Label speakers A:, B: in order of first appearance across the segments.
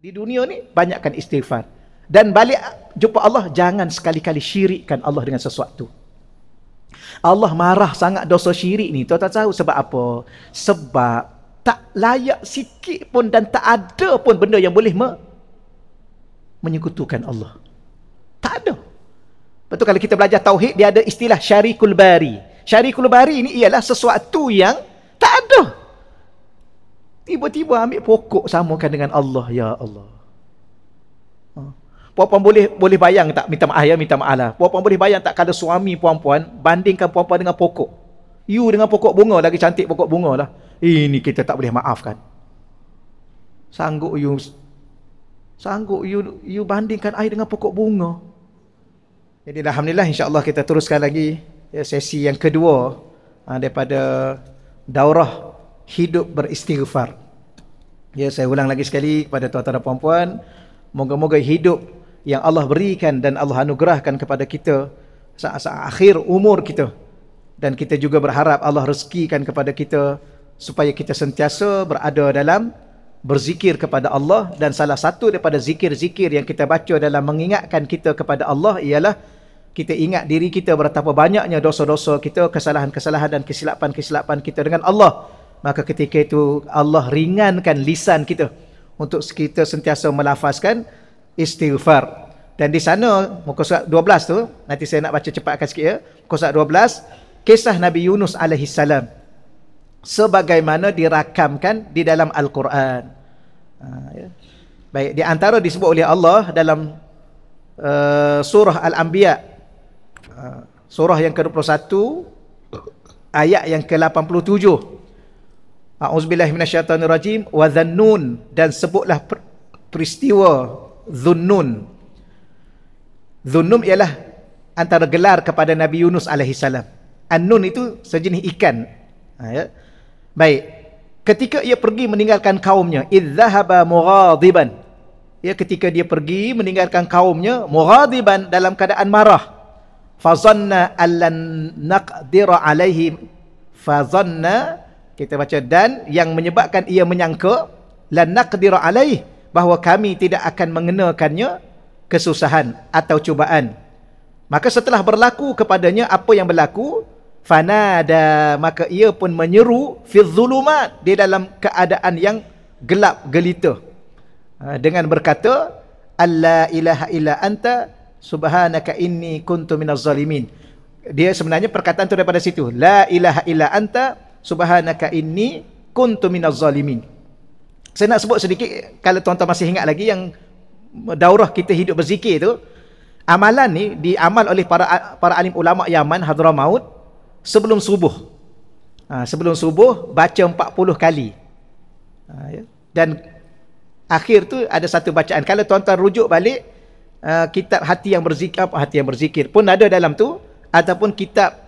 A: Di dunia ni banyakkan istighfar. Dan balik jumpa Allah jangan sekali-kali syirikkan Allah dengan sesuatu. Allah marah sangat dosa syirik ni. Tuan-tuan tahu sebab apa? Sebab tak layak sikit pun dan tak ada pun benda yang boleh me menyekutukan Allah. Tak ada. Betul kalau kita belajar tauhid dia ada istilah syarikul bari. Syarikul bari ini ialah sesuatu yang tak ada. Tiba-tiba ambil pokok samakan dengan Allah ya Allah. Ha. Puan-puan boleh boleh bayang tak minta maaf ya minta maaf lah. Puan-puan boleh bayang tak kalau suami puan-puan bandingkan puan-puan dengan pokok. You dengan pokok bunga lagi cantik pokok bunga lah. Ini kita tak boleh maafkan. Sanggup you sanggup you you bandingkan air dengan pokok bunga. Jadi alhamdulillah insya-Allah kita teruskan lagi ya, sesi yang kedua ha, daripada daurah hidup beristighfar. Ya saya ulang lagi sekali kepada tuan-tuan dan puan-puan, moga-moga hidup yang Allah berikan dan Allah anugerahkan kepada kita saat-saat akhir umur kita dan kita juga berharap Allah rezekikan kepada kita supaya kita sentiasa berada dalam berzikir kepada Allah dan salah satu daripada zikir-zikir yang kita baca dalam mengingatkan kita kepada Allah ialah kita ingat diri kita betapa banyaknya dosa-dosa kita, kesalahan-kesalahan dan kesilapan-kesilapan kita dengan Allah. Maka ketika itu Allah ringankan lisan kita untuk kita sentiasa melafazkan istighfar. Dan di sana muka surat 12 tu, nanti saya nak baca cepatkan sikit ya. Muka surat 12, kisah Nabi Yunus alaihi salam sebagaimana dirakamkan di dalam Al-Quran. Ha, ya. Baik, di antara disebut oleh Allah dalam uh, surah Al-Anbiya uh, surah yang ke-21 ayat yang ke-87. A'udzubillahi minasyaitonirrajim wa dhannun dan sebutlah peristiwa Zunnun. Zunnun ialah antara gelar kepada Nabi Yunus alaihi salam. An-nun itu sejenis ikan. Ha, ya. Baik. Ketika ia pergi meninggalkan kaumnya, idzahaba mughadiban. Ya ketika dia pergi meninggalkan kaumnya mughadiban dalam keadaan marah. Fazanna allan naqdira alaihi fazanna kita baca dan yang menyebabkan ia menyangka lan naqdira alaihi bahawa kami tidak akan mengenakannya kesusahan atau cubaan. Maka setelah berlaku kepadanya apa yang berlaku, fanada maka ia pun menyeru fi zulumat di dalam keadaan yang gelap gelita. Ha, dengan berkata, "Alla ilaha illa anta subhanaka inni kuntu minaz zalimin." Dia sebenarnya perkataan itu daripada situ. La ilaha illa anta subhanaka inni kuntu minaz zalimin. Saya nak sebut sedikit kalau tuan-tuan masih ingat lagi yang daurah kita hidup berzikir tu amalan ni diamal oleh para para alim ulama Yaman Hadramaut sebelum subuh. Ha, sebelum subuh baca 40 kali. Ha, ya. Dan akhir tu ada satu bacaan. Kalau tuan-tuan rujuk balik uh, kitab hati yang berzikir hati yang berzikir pun ada dalam tu ataupun kitab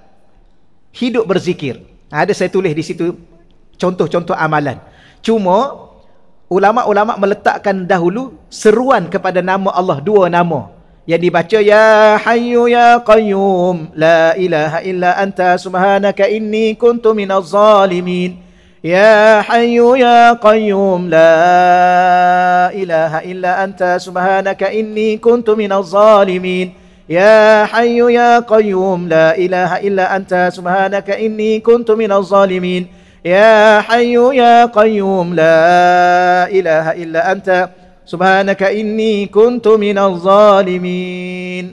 A: hidup berzikir. Ada saya tulis di situ contoh-contoh amalan. Cuma ulama-ulama meletakkan dahulu seruan kepada nama Allah dua nama. Yang dibaca ya hayyu ya qayyum la ilaha illa anta subhanaka inni kuntu minaz zalimin. Ya hayyu ya qayyum la ilaha illa anta subhanaka inni kuntu minaz zalimin ya hayyu ya qayyum la ilaha illa anta subhanaka inni kuntu minaz zalimin يا حي يا قيوم لا إله إلا أنت سبحانك إني كنت من الظالمين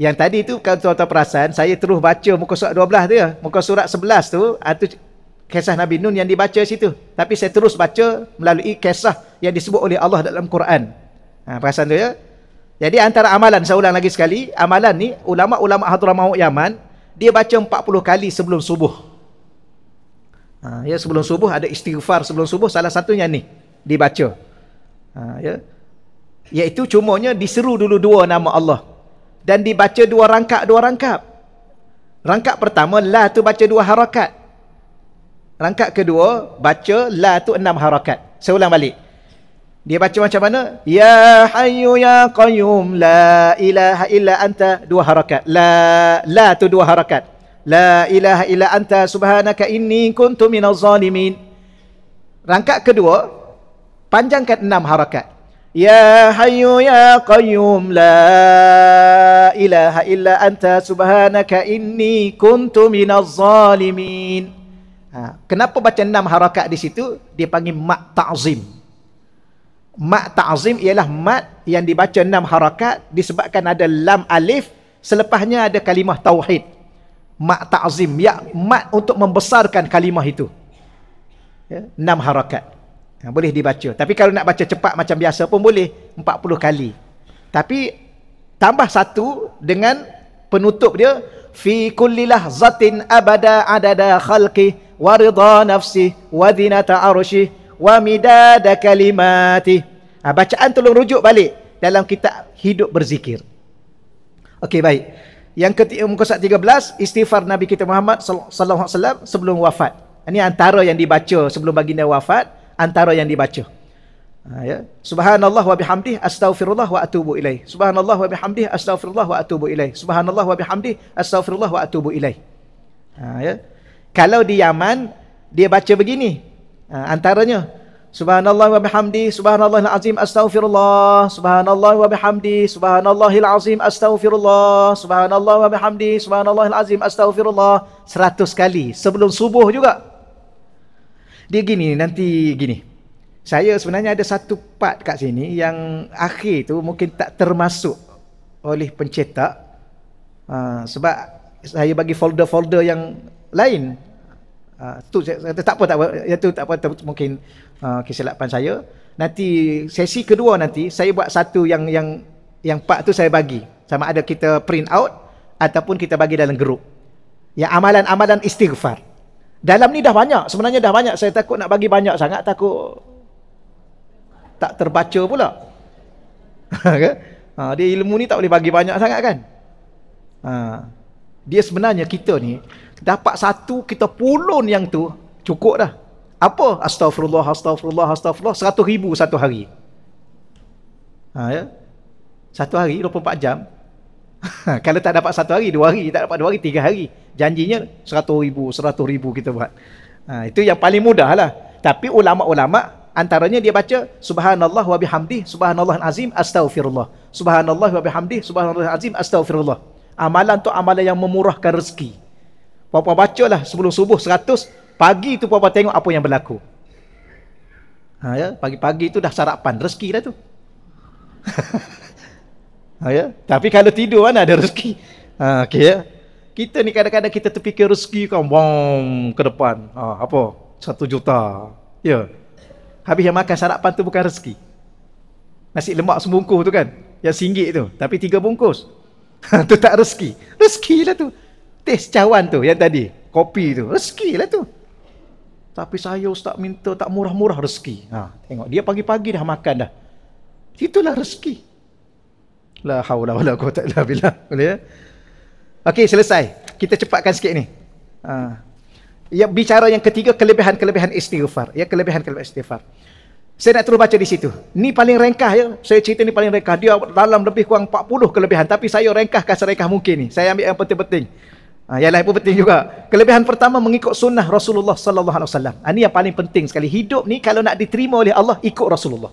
A: Yang tadi tu kalau tuan-tuan perasan Saya terus baca muka surat 12 tu ya Muka surat 11 tu Itu kisah Nabi Nun yang dibaca situ Tapi saya terus baca melalui kisah Yang disebut oleh Allah dalam Quran ha, Perasan tu ya Jadi antara amalan saya ulang lagi sekali Amalan ni ulama-ulama Hadramaut Yaman Dia baca 40 kali sebelum subuh Ha, ya sebelum subuh ada istighfar sebelum subuh salah satunya ni dibaca. Ha, ya. Iaitu cumanya diseru dulu dua nama Allah dan dibaca dua rangkap dua rangkap. Rangkap pertama la tu baca dua harakat. Rangkap kedua baca la tu enam harakat. Saya ulang balik. Dia baca macam mana? Ya hayyu ya qayyum la ilaha illa anta dua harakat. La la tu dua harakat. La ilaha illa anta subhanaka inni kuntu minaz zalimin. Rangkap kedua, panjangkan enam harakat Ya Hayyu Ya Qayyum La ilaha illa anta subhanaka inni kuntu minaz zalimin ha, Kenapa baca enam harakat di situ? Dia panggil mat ta'zim Mat ta'zim ialah mat yang dibaca enam harakat Disebabkan ada lam alif Selepasnya ada kalimah tauhid Mat ta'zim ya, Mat untuk membesarkan kalimah itu ya, Enam harakat Ha, boleh dibaca. Tapi kalau nak baca cepat macam biasa pun boleh 40 kali. Tapi tambah satu dengan penutup dia fi kulli lahzatin abada adada khalqi wa ridha nafsi wa zinata arshi wa midada kalimati. Ha, bacaan tolong rujuk balik dalam kitab hidup berzikir. Okey baik. Yang ketiga muka surat 13 istighfar Nabi kita Muhammad sallallahu alaihi wasallam sebelum wafat. Ini antara yang dibaca sebelum baginda wafat antara yang dibaca. Ha, ya. Subhanallah wa bihamdih astaghfirullah wa atubu ilaih. Subhanallah wa bihamdih astaghfirullah wa atubu ilaih. Subhanallah wa bihamdih astaghfirullah wa atubu ilaih. Ha, ya. Kalau di Yaman dia baca begini. Ha, antaranya Subhanallah wa bihamdi subhanallahil azim astaghfirullah subhanallah wa bihamdi subhanallahil azim astaghfirullah subhanallah wa bihamdi subhanallahil azim astaghfirullah 100 kali sebelum subuh juga dia gini nanti gini. Saya sebenarnya ada satu part kat sini yang akhir tu mungkin tak termasuk oleh pencetak. Uh, sebab saya bagi folder-folder yang lain. Uh, tu saya kata tak apa tak apa. Ya tu tak apa tak, mungkin uh, kesilapan saya. Nanti sesi kedua nanti saya buat satu yang yang yang part tu saya bagi. Sama ada kita print out ataupun kita bagi dalam grup. Yang amalan-amalan istighfar. Dalam ni dah banyak. Sebenarnya dah banyak. Saya takut nak bagi banyak sangat. Takut tak terbaca pula. ha, dia ilmu ni tak boleh bagi banyak sangat kan. Ha, dia sebenarnya kita ni dapat satu kita pulun yang tu cukup dah. Apa? Astaghfirullah, astaghfirullah, astaghfirullah. Seratus ribu satu hari. Ha, ya? Satu hari, 24 jam. Kalau tak dapat satu hari, dua hari. Tak dapat dua hari, tiga hari. Janjinya seratus ribu, seratus ribu kita buat. Ha, itu yang paling mudah lah. Tapi ulama-ulama, antaranya dia baca, Subhanallah wa bihamdih, Subhanallah azim, astaghfirullah. Subhanallah wa bihamdih, Subhanallah azim, astaghfirullah. Amalan tu amalan yang memurahkan rezeki. Papa baca lah sebelum subuh seratus, pagi tu papa tengok apa yang berlaku. Ha, ya? Pagi-pagi tu dah sarapan, rezeki dah tu. Ha, ya? Tapi kalau tidur mana ada rezeki. Ha, okay, ya? Kita ni kadang-kadang kita terfikir rezeki kan bom ke depan. Ha, apa? Satu juta. Ya. Habis yang makan sarapan tu bukan rezeki. Nasi lemak sebungkus tu kan. Yang singgit tu. Tapi tiga bungkus. Tu tak rezeki. Rezeki lah tu. Tes cawan tu yang tadi. Kopi tu. Rezeki lah tu. Tapi saya ustaz minta tak murah-murah rezeki. Ha, tengok. Dia pagi-pagi dah makan dah. Itulah rezeki. La haula wala quwata illa billah. Boleh ya? Okey, selesai. Kita cepatkan sikit ni. Ha. Ya bicara yang ketiga kelebihan-kelebihan istighfar. Ya kelebihan-kelebihan istighfar. Saya nak terus baca di situ. Ni paling ringkas ya. Saya cerita ni paling ringkas. Dia dalam lebih kurang 40 kelebihan tapi saya ringkaskan seringkas mungkin ni. Saya ambil yang penting-penting. Ha, yang lain pun penting juga. Kelebihan pertama mengikut sunnah Rasulullah sallallahu alaihi wasallam. Ini yang paling penting sekali. Hidup ni kalau nak diterima oleh Allah ikut Rasulullah.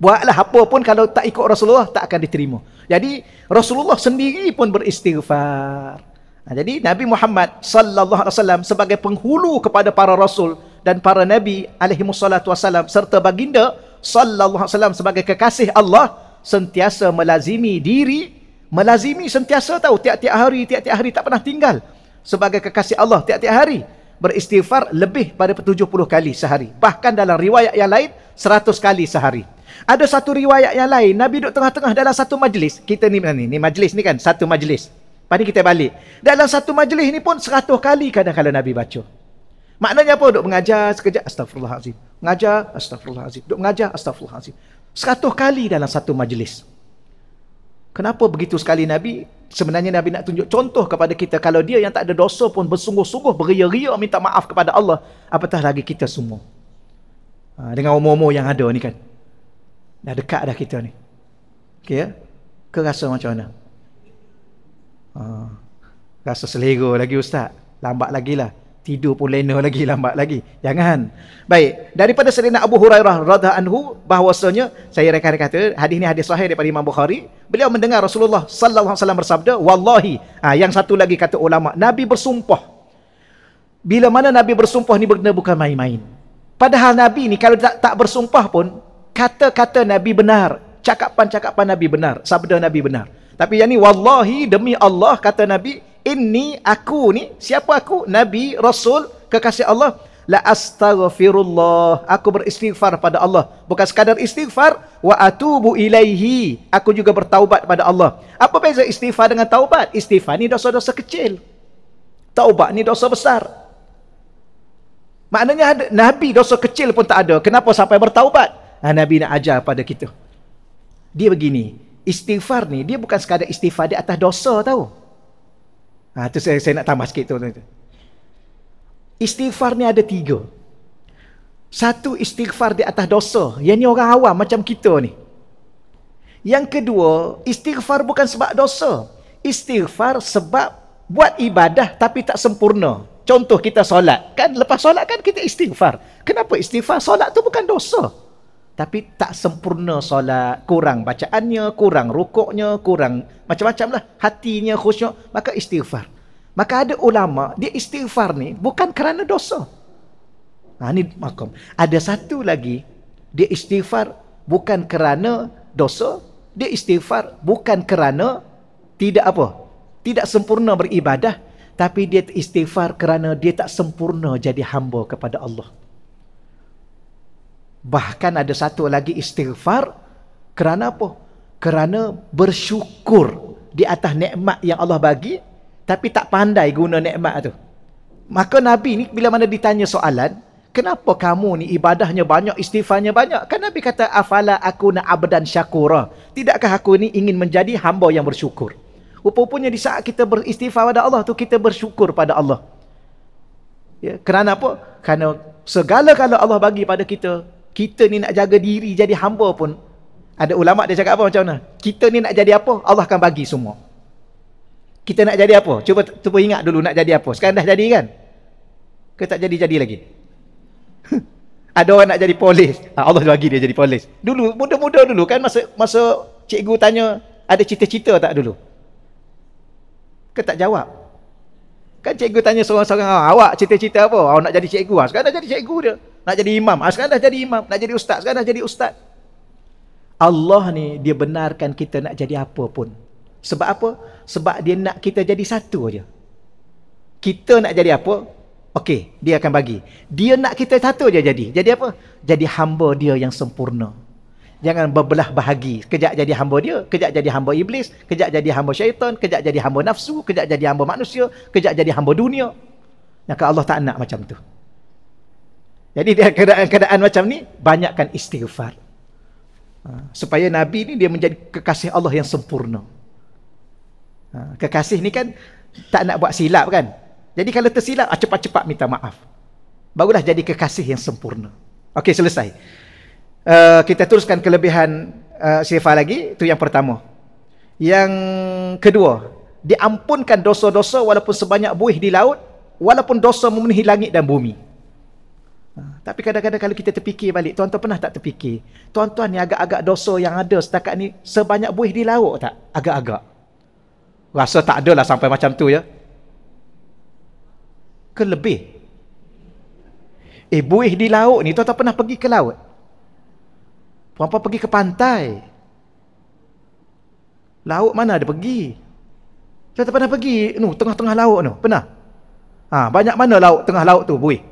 A: Buatlah apa pun kalau tak ikut Rasulullah tak akan diterima. Jadi Rasulullah sendiri pun beristighfar. Nah, jadi Nabi Muhammad sallallahu alaihi wasallam sebagai penghulu kepada para rasul dan para nabi alaihi wassalatu wasallam serta baginda sallallahu alaihi wasallam sebagai kekasih Allah sentiasa melazimi diri melazimi sentiasa tahu tiap-tiap hari tiap-tiap hari tak pernah tinggal sebagai kekasih Allah tiap-tiap hari beristighfar lebih pada 70 kali sehari bahkan dalam riwayat yang lain 100 kali sehari ada satu riwayat yang lain, Nabi duduk tengah-tengah dalam satu majlis. Kita ni ni, ni majlis ni kan, satu majlis. Lepas ni kita balik. Dalam satu majlis ni pun seratus kali kadang-kadang Nabi baca. Maknanya apa? Duduk mengajar sekejap, astagfirullahaladzim. Mengajar, astagfirullahaladzim. Duduk mengajar, astagfirullahaladzim. Seratus kali dalam satu majlis. Kenapa begitu sekali Nabi? Sebenarnya Nabi nak tunjuk contoh kepada kita. Kalau dia yang tak ada dosa pun bersungguh-sungguh, beria-ria minta maaf kepada Allah. Apatah lagi kita semua. Ha, dengan umur-umur yang ada ni kan. Dah dekat dah kita ni. Okey ya? Ke rasa macam mana? Ha. Rasa selera lagi ustaz. Lambat lagi lah. Tidur pun lena lagi, lambat lagi. Jangan. Baik, daripada Sayyidina Abu Hurairah radha anhu bahwasanya saya rekan kata hadis ini hadis sahih daripada Imam Bukhari, beliau mendengar Rasulullah sallallahu alaihi wasallam bersabda, "Wallahi." Ha, yang satu lagi kata ulama, Nabi bersumpah. Bila mana Nabi bersumpah ni benar bukan main-main. Padahal Nabi ni kalau tak, tak bersumpah pun kata-kata Nabi benar, cakapan-cakapan Nabi benar, sabda Nabi benar. Tapi yang ni wallahi demi Allah kata Nabi Inni aku ni siapa aku? Nabi rasul kekasih Allah. La astaghfirullah. Aku beristighfar pada Allah. Bukan sekadar istighfar wa atubu ilaihi. Aku juga bertaubat pada Allah. Apa beza istighfar dengan taubat? Istighfar ni dosa-dosa kecil. Taubat ni dosa besar. Maknanya ada, nabi dosa kecil pun tak ada. Kenapa sampai bertaubat? Ha, nabi nak ajar pada kita. Dia begini. Istighfar ni dia bukan sekadar istighfar di atas dosa tahu Ha, tu saya, saya nak tambah sikit tu. Istighfar ni ada tiga. Satu istighfar di atas dosa. Yang ni orang awam macam kita ni. Yang kedua, istighfar bukan sebab dosa. Istighfar sebab buat ibadah tapi tak sempurna. Contoh kita solat. Kan lepas solat kan kita istighfar. Kenapa istighfar? Solat tu bukan dosa tapi tak sempurna solat kurang bacaannya kurang rukuknya kurang macam-macam lah. Hatinya khusyuk maka istighfar. Maka ada ulama dia istighfar ni bukan kerana dosa. Ha, ni makom. Ada satu lagi dia istighfar bukan kerana dosa dia istighfar bukan kerana tidak apa tidak sempurna beribadah tapi dia istighfar kerana dia tak sempurna jadi hamba kepada Allah Bahkan ada satu lagi istighfar kerana apa? Kerana bersyukur di atas nikmat yang Allah bagi tapi tak pandai guna nikmat tu. Maka Nabi ni bila mana ditanya soalan, kenapa kamu ni ibadahnya banyak, istighfarnya banyak? Kan Nabi kata afala aku na abdan syakura. Tidakkah aku ni ingin menjadi hamba yang bersyukur? Rupanya di saat kita beristighfar pada Allah tu kita bersyukur pada Allah. Ya, kerana apa? Kerana segala kalau Allah bagi pada kita kita ni nak jaga diri jadi hamba pun ada ulama dia cakap apa macam mana? Kita ni nak jadi apa? Allah akan bagi semua. Kita nak jadi apa? Cuba cuba ingat dulu nak jadi apa. Sekarang dah jadi kan? Ke tak jadi-jadi lagi? Ada orang nak jadi polis. Ah, Allah bagi dia jadi polis. Dulu muda-muda dulu kan masa masa cikgu tanya ada cita-cita tak dulu? Ke tak jawab? Kan cikgu tanya seorang-seorang ah, awak cita-cita apa? Awak nak jadi cikgu? Ah, sekarang dah jadi cikgu dia nak jadi imam. Ah, sekarang dah jadi imam. Nak jadi ustaz. Sekarang dah jadi ustaz. Allah ni dia benarkan kita nak jadi apa pun. Sebab apa? Sebab dia nak kita jadi satu aja. Kita nak jadi apa? Okey, dia akan bagi. Dia nak kita satu aja jadi. Jadi apa? Jadi hamba dia yang sempurna. Jangan berbelah bahagi. Kejap jadi hamba dia, kejap jadi hamba iblis, kejap jadi hamba syaitan, kejap jadi hamba nafsu, kejap jadi hamba manusia, kejap jadi hamba dunia. Maka Allah tak nak macam tu. Jadi dia keadaan-keadaan macam ni banyakkan istighfar. Ha, supaya Nabi ni dia menjadi kekasih Allah yang sempurna. Ha, kekasih ni kan tak nak buat silap kan. Jadi kalau tersilap ah, cepat-cepat minta maaf. Barulah jadi kekasih yang sempurna. Okey selesai. Uh, kita teruskan kelebihan uh, sifat lagi itu yang pertama. Yang kedua, diampunkan dosa-dosa walaupun sebanyak buih di laut, walaupun dosa memenuhi langit dan bumi. Ha, tapi kadang-kadang kalau kita terfikir balik, tuan-tuan pernah tak terfikir? Tuan-tuan ni agak-agak dosa yang ada setakat ni sebanyak buih di laut tak? Agak-agak. Rasa tak adalah sampai macam tu ya. Ke lebih? Eh buih di laut ni tuan-tuan pernah pergi ke laut? Puan-puan pergi ke pantai? Laut mana ada pergi? Tuan-tuan pernah pergi nu tengah-tengah laut tu? Pernah? Ha, banyak mana laut tengah laut tu buih?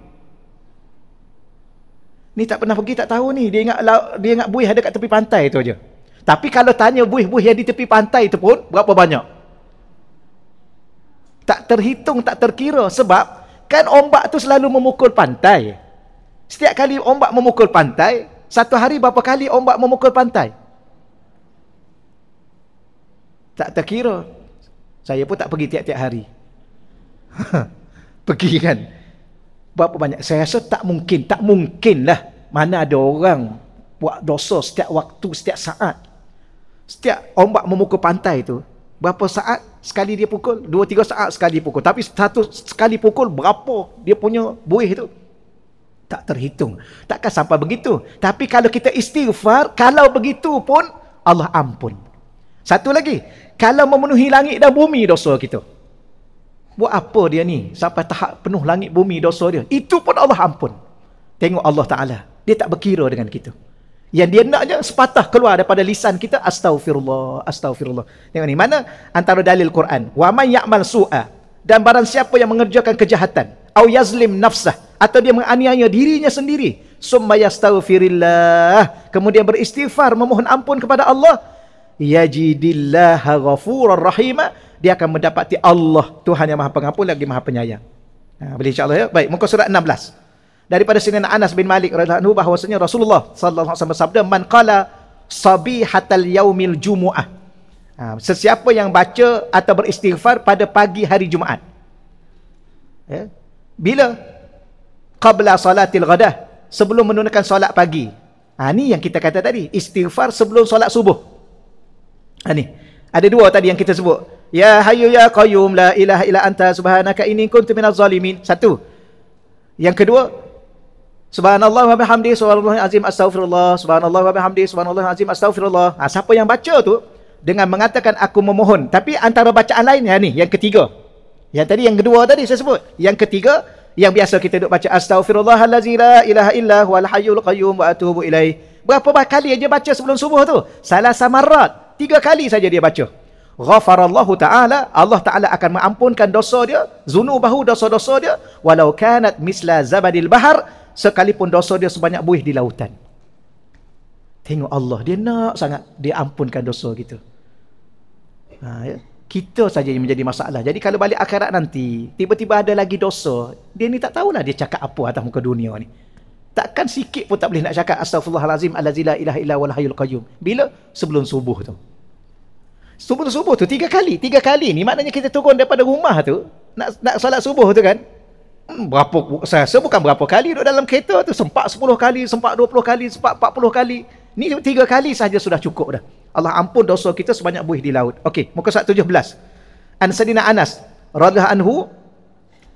A: Ni tak pernah pergi tak tahu ni. Dia ingat dia ingat buih ada kat tepi pantai tu aja. Tapi kalau tanya buih-buih yang di tepi pantai tu pun berapa banyak? Tak terhitung, tak terkira sebab kan ombak tu selalu memukul pantai. Setiap kali ombak memukul pantai, satu hari berapa kali ombak memukul pantai? Tak terkira. Saya pun tak pergi tiap-tiap hari. pergi kan? Berapa banyak saya rasa tak mungkin tak mungkin lah mana ada orang buat dosa setiap waktu setiap saat setiap ombak memukul pantai tu Berapa saat sekali dia pukul? Dua, tiga saat sekali pukul. Tapi satu sekali pukul berapa dia punya buih tu? Tak terhitung. Takkan sampai begitu. Tapi kalau kita istighfar, kalau begitu pun Allah ampun. Satu lagi. Kalau memenuhi langit dan bumi dosa kita. Buat apa dia ni? Sampai tahap penuh langit bumi dosa dia. Itu pun Allah ampun. Tengok Allah Ta'ala. Dia tak berkira dengan kita. Yang dia naknya sepatah keluar daripada lisan kita astaghfirullah, astaghfirullah. Tengok ni mana antara dalil Quran. Wa may ya'mal su'a dan barang siapa yang mengerjakan kejahatan au yazlim nafsah atau dia menganiaya dirinya sendiri summa yastaghfirillah kemudian beristighfar memohon ampun kepada Allah yajidillaha ghafurur rahima dia akan mendapati Allah Tuhan yang Maha Pengampun lagi Maha Penyayang. Ha, boleh insya-Allah ya. Baik, muka surat 16 daripada Sayyidina Anas bin Malik radhiyallahu anhu bahwasanya Rasulullah sallallahu alaihi wasallam bersabda man qala sabihatal yaumil jumuah. Ha, sesiapa yang baca atau beristighfar pada pagi hari Jumaat. Ya? Bila? Qabla salatil ghadah sebelum menunaikan solat pagi. Ha ni yang kita kata tadi istighfar sebelum solat subuh. Ha ni. Ada dua tadi yang kita sebut ya hayyu ya qayyum la ilaha illa anta subhanaka inni kuntu minaz zalimin satu yang kedua Subhanallah wa bihamdi subhanallah azim astaghfirullah subhanallah wa bihamdi subhanallah azim astaghfirullah. Ha, siapa yang baca tu dengan mengatakan aku memohon. Tapi antara bacaan lain ya ni yang ketiga. Yang tadi yang kedua tadi saya sebut. Yang ketiga yang biasa kita duk baca astaghfirullahalazzi la ilaha illa huwal hayyul qayyum wa atubu ilaih. Berapa kali dia baca sebelum subuh tu? Salah samarat. Tiga kali saja dia baca. Ghafarallahu ta'ala. Allah ta'ala akan mengampunkan dosa dia. Zunubahu dosa-dosa dia. Walau kanat misla zabadil bahar sekalipun dosa dia sebanyak buih di lautan. Tengok Allah, dia nak sangat dia ampunkan dosa kita. Ha, ya? Kita saja yang menjadi masalah. Jadi kalau balik akhirat nanti, tiba-tiba ada lagi dosa, dia ni tak tahulah dia cakap apa atas muka dunia ni. Takkan sikit pun tak boleh nak cakap astaghfirullahalazim allazi la ilaha illa wal hayyul qayyum. Bila? Sebelum subuh tu. Sebelum subuh tu tiga kali, tiga kali. Ni maknanya kita turun daripada rumah tu nak nak solat subuh tu kan? Hmm, berapa saya rasa bukan berapa kali duduk dalam kereta tu. Sempat 10 kali sempat 20 kali sempat 40 kali. Ni tiga kali saja sudah cukup dah. Allah ampun dosa kita sebanyak buih di laut. Okey muka surat 17 an sadina Anas radhiyallahu anhu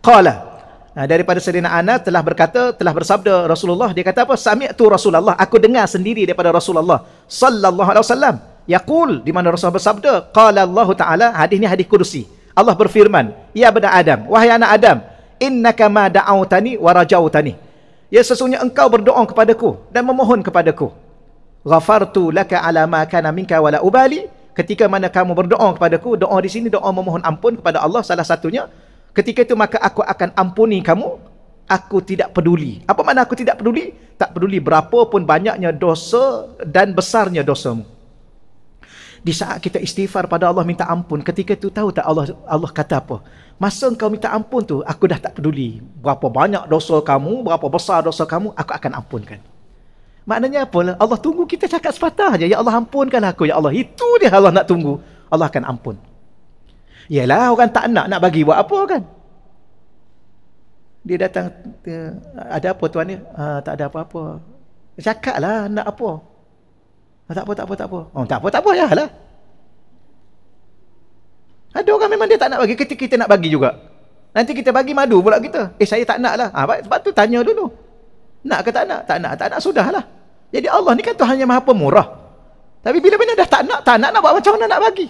A: qala. Nah, daripada sadina Anas telah berkata telah bersabda Rasulullah. Dia kata apa? Sami'tu Rasulullah. Aku dengar sendiri daripada Rasulullah sallallahu alaihi wasallam yaqul di mana Rasulullah bersabda qala Allah taala hadis ni hadis kursi Allah berfirman ya benda Adam wahai anak Adam innaka ma da'autani wa rajautani. Ya sesungguhnya engkau berdoa kepadaku dan memohon kepadaku. Ghafartu laka ala ma kana minka wala ubali. Ketika mana kamu berdoa kepadaku doa di sini doa memohon ampun kepada Allah salah satunya. Ketika itu maka aku akan ampuni kamu. Aku tidak peduli. Apa makna aku tidak peduli? Tak peduli berapa pun banyaknya dosa dan besarnya dosamu di saat kita istighfar pada Allah minta ampun ketika itu tahu tak Allah Allah kata apa Masa engkau minta ampun tu, aku dah tak peduli. Berapa banyak dosa kamu, berapa besar dosa kamu, aku akan ampunkan. Maknanya apa? Allah tunggu kita cakap sepatah aja. Ya Allah ampunkanlah aku. Ya Allah, itu dia Allah nak tunggu. Allah akan ampun. Yalah orang tak nak nak bagi buat apa kan? Dia datang, ada apa tuan ni? Ah, tak ada apa-apa. Cakaplah nak apa? Ah, tak apa, tak apa, tak apa. Oh, tak apa, tak apa, ya lah. Ada orang memang dia tak nak bagi. Ketika kita nak bagi juga. Nanti kita bagi madu pula kita. Eh saya tak nak lah. Ha, sebab tu tanya dulu. Nak ke tak nak? Tak nak. Tak nak sudahlah. Jadi Allah ni kan Tuhan yang maha pemurah. Tapi bila bila dah tak nak, tak nak nak buat macam mana nak bagi.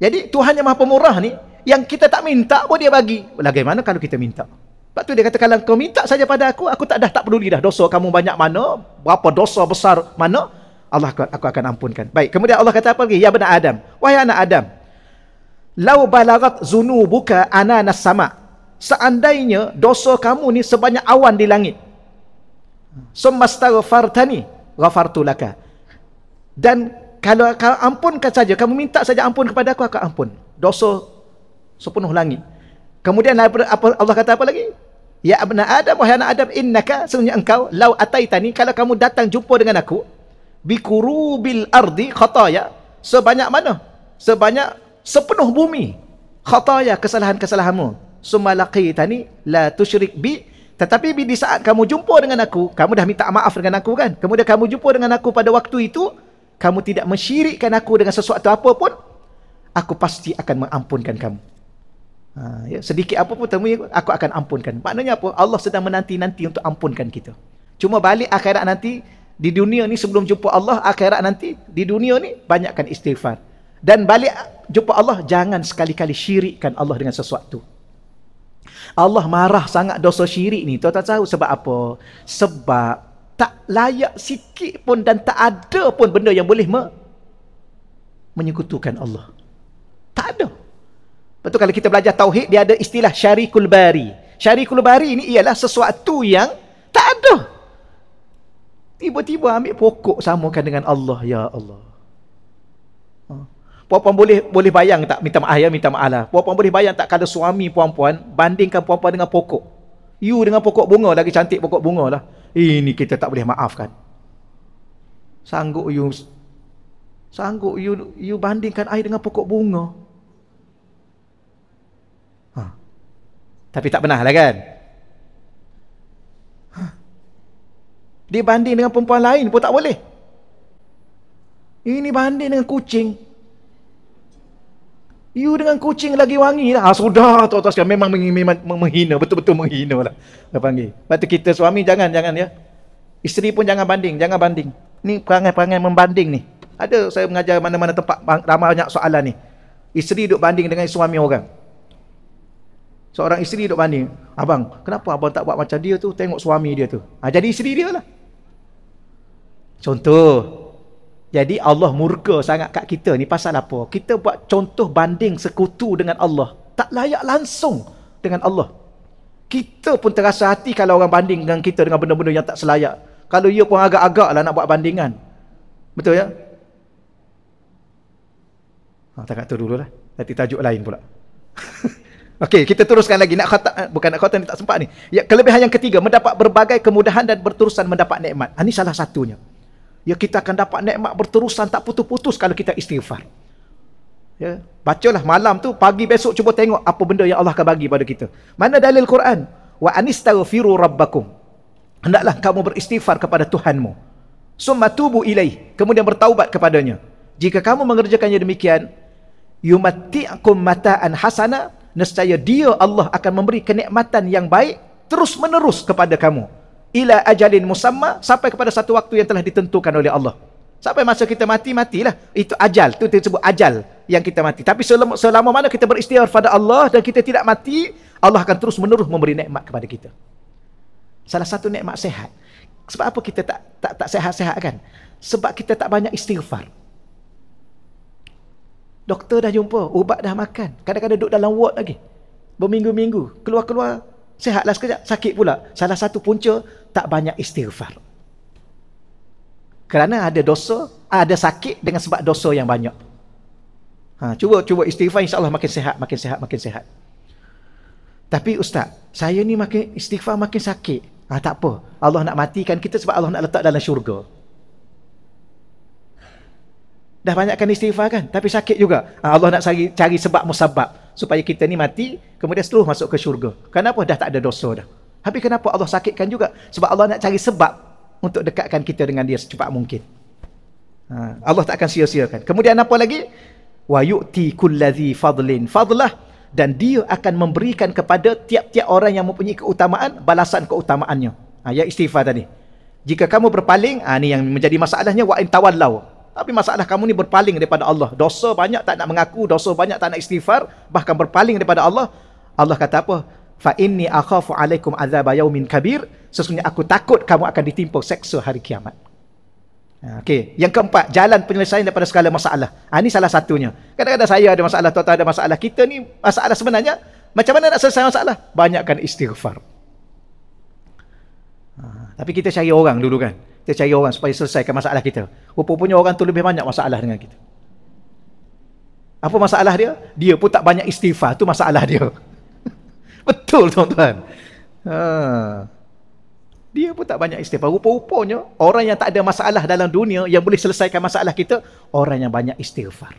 A: Jadi Tuhan yang maha pemurah ni. Yang kita tak minta pun dia bagi. Bagaimana kalau kita minta? Sebab tu dia kata kalau kau minta saja pada aku. Aku tak dah tak peduli dah. Dosa kamu banyak mana. Berapa dosa besar mana. Allah aku akan ampunkan. Baik. Kemudian Allah kata apa lagi? Ya benar Adam. Wahai anak Adam lau balagat zunubuka ananas sama seandainya dosa kamu ni sebanyak awan di langit summastaghfartani ghafartu laka dan kalau kau ampunkan saja kamu minta saja ampun kepada aku aku ampun dosa sepenuh langit kemudian Allah kata apa lagi ya abna adam wahai anak adam innaka sebenarnya engkau lau ataitani kalau kamu datang jumpa dengan aku bikurubil ardi khataya sebanyak mana sebanyak sepenuh bumi khataya kesalahan-kesalahanmu summa laqitani la tusyrik bi tetapi di saat kamu jumpa dengan aku kamu dah minta maaf dengan aku kan kemudian kamu jumpa dengan aku pada waktu itu kamu tidak mensyirikkan aku dengan sesuatu apa pun aku pasti akan mengampunkan kamu. Ha, ya, sedikit apa pun temui aku akan ampunkan. Maknanya apa? Allah sedang menanti-nanti untuk ampunkan kita. Cuma balik akhirat nanti di dunia ni sebelum jumpa Allah akhirat nanti di dunia ni banyakkan istighfar. Dan balik jumpa Allah jangan sekali-kali syirikkan Allah dengan sesuatu. Allah marah sangat dosa syirik ni. Tuan-tuan tahu sebab apa? Sebab tak layak sikit pun dan tak ada pun benda yang boleh me menyekutukan Allah. Tak ada. Betul kalau kita belajar tauhid dia ada istilah syarikul bari. Syarikul bari ini ialah sesuatu yang tak ada. Tiba-tiba ambil pokok samakan dengan Allah ya Allah. Ha. Puan-puan boleh boleh bayang tak minta maaf ya minta maaf lah. Puan-puan boleh bayang tak kalau suami puan-puan bandingkan puan-puan dengan pokok. You dengan pokok bunga lagi cantik pokok bunga lah. Ini kita tak boleh maafkan. Sanggup you sanggup you you bandingkan air dengan pokok bunga. Tapi tak pernah lah kan? Dia banding dengan perempuan lain pun tak boleh. Ini banding dengan kucing. You dengan kucing lagi wangi lah. Ha, sudah tuan-tuan sekalian. Memang menghina. Betul-betul menghina lah. Dia panggil. Lepas tu kita suami jangan, jangan ya. Isteri pun jangan banding. Jangan banding. Ni perangai-perangai membanding ni. Ada saya mengajar mana-mana tempat ramai banyak soalan ni. Isteri duduk banding dengan suami orang. Seorang isteri duduk banding. Abang, kenapa abang tak buat macam dia tu? Tengok suami dia tu. Ha, jadi isteri dia lah. Contoh. Jadi Allah murka sangat kat kita ni pasal apa? Kita buat contoh banding sekutu dengan Allah. Tak layak langsung dengan Allah. Kita pun terasa hati kalau orang banding dengan kita dengan benda-benda yang tak selayak. Kalau ia pun agak-agak lah nak buat bandingan. Betul ya? Ha, tak kata dulu lah. Nanti tajuk lain pula. Okey, kita teruskan lagi. Nak kata eh, bukan nak kata ni tak sempat ni. Ya, kelebihan yang ketiga, mendapat berbagai kemudahan dan berterusan mendapat nikmat. Ini salah satunya. Ya, kita akan dapat nikmat berterusan tak putus-putus kalau kita istighfar. Ya, bacalah malam tu, pagi besok cuba tengok apa benda yang Allah akan bagi pada kita. Mana dalil Quran? Wa anistaghfiru rabbakum. Hendaklah kamu beristighfar kepada Tuhanmu. Summa tubu ilaih. Kemudian bertaubat kepadanya. Jika kamu mengerjakannya demikian, yumatti'akum mata'an hasana nescaya dia Allah akan memberi kenikmatan yang baik terus menerus kepada kamu ila ajalin musamma sampai kepada satu waktu yang telah ditentukan oleh Allah. Sampai masa kita mati matilah itu ajal. Itu disebut ajal yang kita mati. Tapi selama, selama mana kita beristighfar pada Allah dan kita tidak mati Allah akan terus menerus memberi nikmat kepada kita. Salah satu nikmat sehat. Sebab apa kita tak tak tak sehat-sehat kan? Sebab kita tak banyak istighfar. Doktor dah jumpa, ubat dah makan. Kadang-kadang duduk dalam ward lagi. Berminggu-minggu. Keluar-keluar, sehatlah sekejap, sakit pula. Salah satu punca, tak banyak istighfar. Kerana ada dosa, ada sakit dengan sebab dosa yang banyak. Ha, cuba cuba istighfar, insyaAllah makin sehat, makin sehat, makin sehat. Tapi ustaz, saya ni makin istighfar makin sakit. Ha, tak apa. Allah nak matikan kita sebab Allah nak letak dalam syurga. Dah banyakkan istighfar kan? Tapi sakit juga. Ha, Allah nak cari, cari sebab musabab. Supaya kita ni mati, kemudian seluruh masuk ke syurga. Kenapa dah tak ada dosa dah? Tapi kenapa Allah sakitkan juga? Sebab Allah nak cari sebab untuk dekatkan kita dengan dia secepat mungkin. Ha, Allah tak akan sia-siakan. Kemudian apa lagi? Wa yu'ti kulladhi fadlin fadlah. Dan dia akan memberikan kepada tiap-tiap orang yang mempunyai keutamaan, balasan keutamaannya. Ha, ya istighfar tadi. Jika kamu berpaling, ha, ni yang menjadi masalahnya, wa'in tawallau. Tapi masalah kamu ni berpaling daripada Allah. Dosa banyak tak nak mengaku, dosa banyak tak nak istighfar, bahkan berpaling daripada Allah. Allah kata apa? Fa inni akhafu alaikum azab yaumin kabir. Sesungguhnya aku takut kamu akan ditimpa seksa hari kiamat. Ha, okey, yang keempat, jalan penyelesaian daripada segala masalah. Ha, ini salah satunya. Kadang-kadang saya ada masalah, tuan-tuan ada masalah. Kita ni masalah sebenarnya, macam mana nak selesai masalah? Banyakkan istighfar. Ha, tapi kita cari orang dulu kan. Kita cari orang supaya selesaikan masalah kita. Rupanya orang tu lebih banyak masalah dengan kita. Apa masalah dia? Dia pun tak banyak istighfar. Itu masalah dia. Betul tuan-tuan. Ha. Dia pun tak banyak istighfar. Rupa-rupanya orang yang tak ada masalah dalam dunia yang boleh selesaikan masalah kita, orang yang banyak istighfar.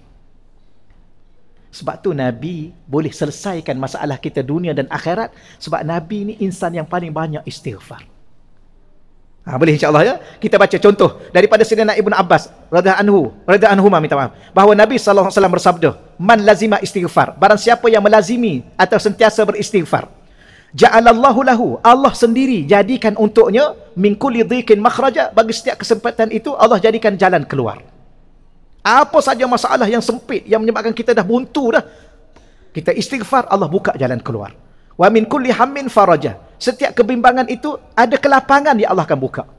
A: Sebab tu Nabi boleh selesaikan masalah kita dunia dan akhirat sebab Nabi ni insan yang paling banyak istighfar. Ha, boleh insya-Allah ya. Kita baca contoh daripada Sayyidina Ibnu Abbas radhiyallahu anhu, radhiyallahu anhu minta maaf. Bahawa Nabi wasallam bersabda, "Man lazima istighfar." Barang siapa yang melazimi atau sentiasa beristighfar, ja'alallahu lahu, Allah sendiri jadikan untuknya min kulli dhiqin makhraja, bagi setiap kesempatan itu Allah jadikan jalan keluar. Apa saja masalah yang sempit yang menyebabkan kita dah buntu dah. Kita istighfar, Allah buka jalan keluar. Wa min kulli hammin faraja. Setiap kebimbangan itu ada kelapangan yang Allah akan buka.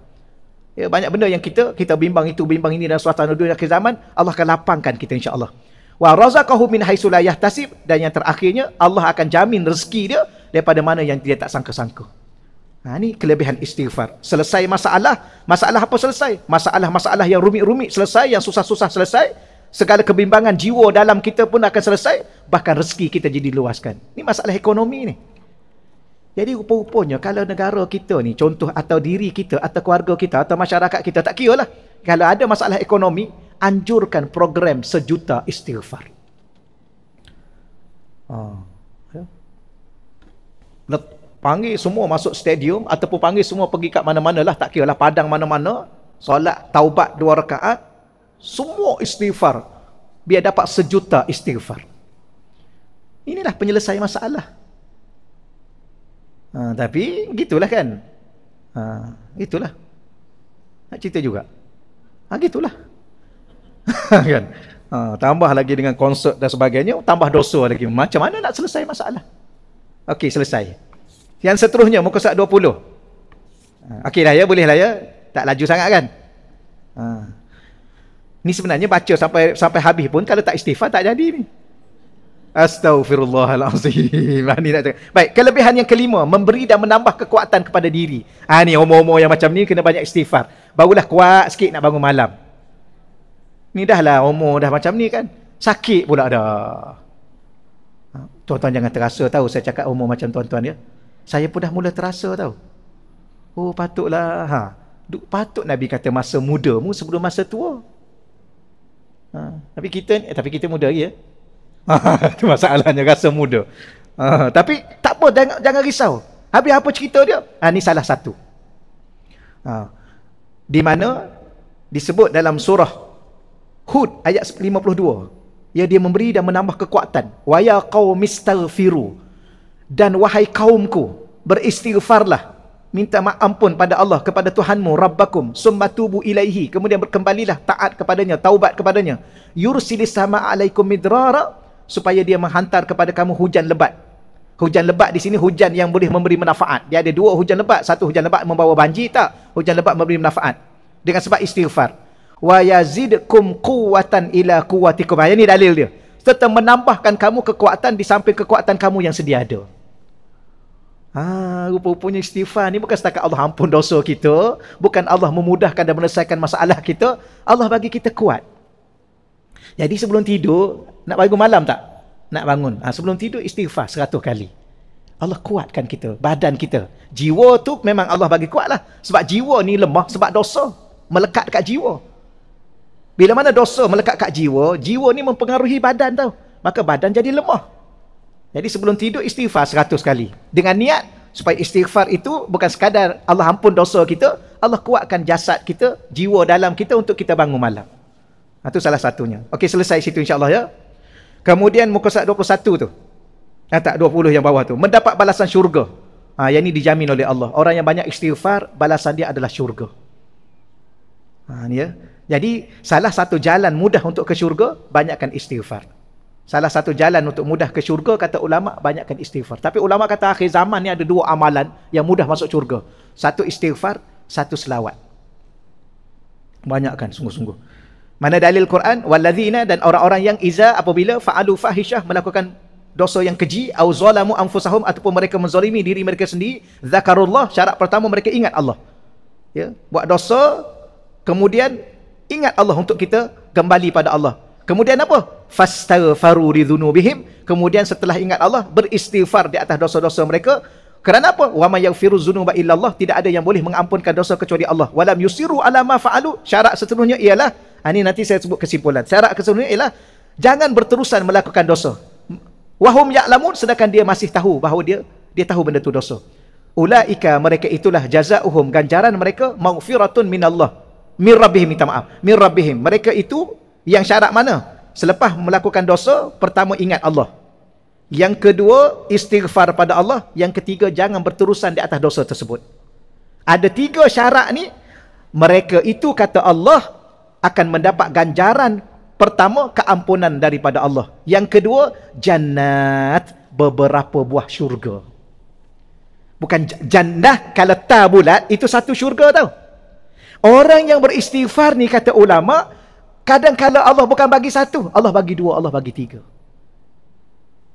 A: Ya, banyak benda yang kita kita bimbang itu, bimbang ini dalam suasana dunia akhir zaman, Allah akan lapangkan kita insya-Allah. Wa razaqahu min haitsu la yahtasib dan yang terakhirnya Allah akan jamin rezeki dia daripada mana yang dia tak sangka-sangka. Ha ni kelebihan istighfar. Selesai masalah, masalah apa selesai? Masalah-masalah yang rumit-rumit selesai, yang susah-susah selesai. Segala kebimbangan jiwa dalam kita pun akan selesai, bahkan rezeki kita jadi luaskan. Ni masalah ekonomi ni. Jadi rupa-rupanya kalau negara kita ni, contoh atau diri kita, atau keluarga kita, atau masyarakat kita, tak kira lah. Kalau ada masalah ekonomi, anjurkan program sejuta istighfar. Oh. Ya. Panggil semua masuk stadium, ataupun panggil semua pergi kat mana-mana lah, tak kira lah, padang mana-mana, solat taubat dua rakaat, semua istighfar. Biar dapat sejuta istighfar. Inilah penyelesaian masalah. Ha, tapi gitulah kan. Ha, gitulah. Nak cerita juga. Ha, gitulah. kan? Ha, tambah lagi dengan konsert dan sebagainya, tambah dosa lagi. Macam mana nak selesai masalah? Okey, selesai. Yang seterusnya, muka surat 20. Ha, Okey lah ya, boleh lah ya. Tak laju sangat kan? Ha. Ni sebenarnya baca sampai sampai habis pun, kalau tak istighfar, tak jadi ni. Astaghfirullahalazim. Ini nak Baik, kelebihan yang kelima, memberi dan menambah kekuatan kepada diri. Ah ni umur-umur yang macam ni kena banyak istighfar. Barulah kuat sikit nak bangun malam. Ni dah lah umur dah macam ni kan. Sakit pula dah. Ha, tuan-tuan jangan terasa tahu saya cakap umur macam tuan-tuan ya. Saya pun dah mula terasa tahu. Oh patutlah. Ha. Patut Nabi kata masa muda mu sebelum masa tua. Ha. Tapi kita eh, tapi kita muda lagi ya. Itu masalahnya rasa muda. Uh, tapi tak apa jangan, jangan risau. Habis apa cerita dia? Ha, ini salah satu. Uh, di mana disebut dalam surah Hud ayat 52. Ya dia memberi dan menambah kekuatan. Wa ya qaumistaghfiru. Dan wahai kaumku, beristighfarlah. Minta maaf ampun pada Allah kepada Tuhanmu Rabbakum summa tubu ilaihi kemudian berkembalilah taat kepadanya taubat kepadanya yursilis sama alaikum midrara supaya dia menghantar kepada kamu hujan lebat. Hujan lebat di sini hujan yang boleh memberi manfaat. Dia ada dua hujan lebat, satu hujan lebat membawa banjir tak? Hujan lebat memberi manfaat. Dengan sebab istighfar. Wa yazidkum quwwatan ila quwwatikum. Ha, ini dalil dia. Serta menambahkan kamu kekuatan di samping kekuatan kamu yang sedia ada. Ha, rupa-rupanya istighfar ni bukan setakat Allah ampun dosa kita, bukan Allah memudahkan dan menyelesaikan masalah kita, Allah bagi kita kuat. Jadi sebelum tidur, nak bangun malam tak? Nak bangun. Ha, sebelum tidur istighfar seratus kali. Allah kuatkan kita, badan kita. Jiwa tu memang Allah bagi kuat lah. Sebab jiwa ni lemah, sebab dosa melekat kat jiwa. Bila mana dosa melekat kat jiwa, jiwa ni mempengaruhi badan tau. Maka badan jadi lemah. Jadi sebelum tidur istighfar seratus kali. Dengan niat supaya istighfar itu bukan sekadar Allah ampun dosa kita, Allah kuatkan jasad kita, jiwa dalam kita untuk kita bangun malam. Itu ha, salah satunya. Okey, selesai situ insyaAllah ya. Kemudian muka surat 21 tu. Ah, tak, 20 yang bawah tu. Mendapat balasan syurga. Ha, yang ini dijamin oleh Allah. Orang yang banyak istighfar, balasan dia adalah syurga. Ha, ni ya. Jadi, salah satu jalan mudah untuk ke syurga, banyakkan istighfar. Salah satu jalan untuk mudah ke syurga, kata ulama, banyakkan istighfar. Tapi ulama kata akhir zaman ni ada dua amalan yang mudah masuk syurga. Satu istighfar, satu selawat. Banyakkan, sungguh-sungguh. Mana dalil Quran? Walladzina dan orang-orang yang iza apabila fa'alu fahisyah melakukan dosa yang keji au zalamu anfusahum ataupun mereka menzalimi diri mereka sendiri zakarullah syarat pertama mereka ingat Allah. Ya buat dosa kemudian ingat Allah untuk kita kembali pada Allah. Kemudian apa? Fastaghfaru lidzunubihim kemudian setelah ingat Allah beristighfar di atas dosa-dosa mereka. Kerana apa? Wa may yaghfiru dzunuba illallah tidak ada yang boleh mengampunkan dosa kecuali Allah. Walam yusiru ala ma fa'alu. Syarat seterusnya ialah ini nanti saya sebut kesimpulan. Syarat keseluruhannya ialah jangan berterusan melakukan dosa. Wahum ya'lamun sedangkan dia masih tahu bahawa dia dia tahu benda tu dosa. ulaika mereka itulah jazaohum ganjaran mereka maghfiratun minallah. Min rabbihim minta maaf. Min rabbihim. Mereka itu yang syarat mana? Selepas melakukan dosa pertama ingat Allah. Yang kedua istighfar pada Allah. Yang ketiga jangan berterusan di atas dosa tersebut. Ada tiga syarat ni mereka itu kata Allah akan mendapat ganjaran pertama keampunan daripada Allah yang kedua jannat beberapa buah syurga bukan jannah kalau ta bulat itu satu syurga tau Orang yang beristighfar ni kata ulama, kadang kala Allah bukan bagi satu, Allah bagi dua, Allah bagi tiga.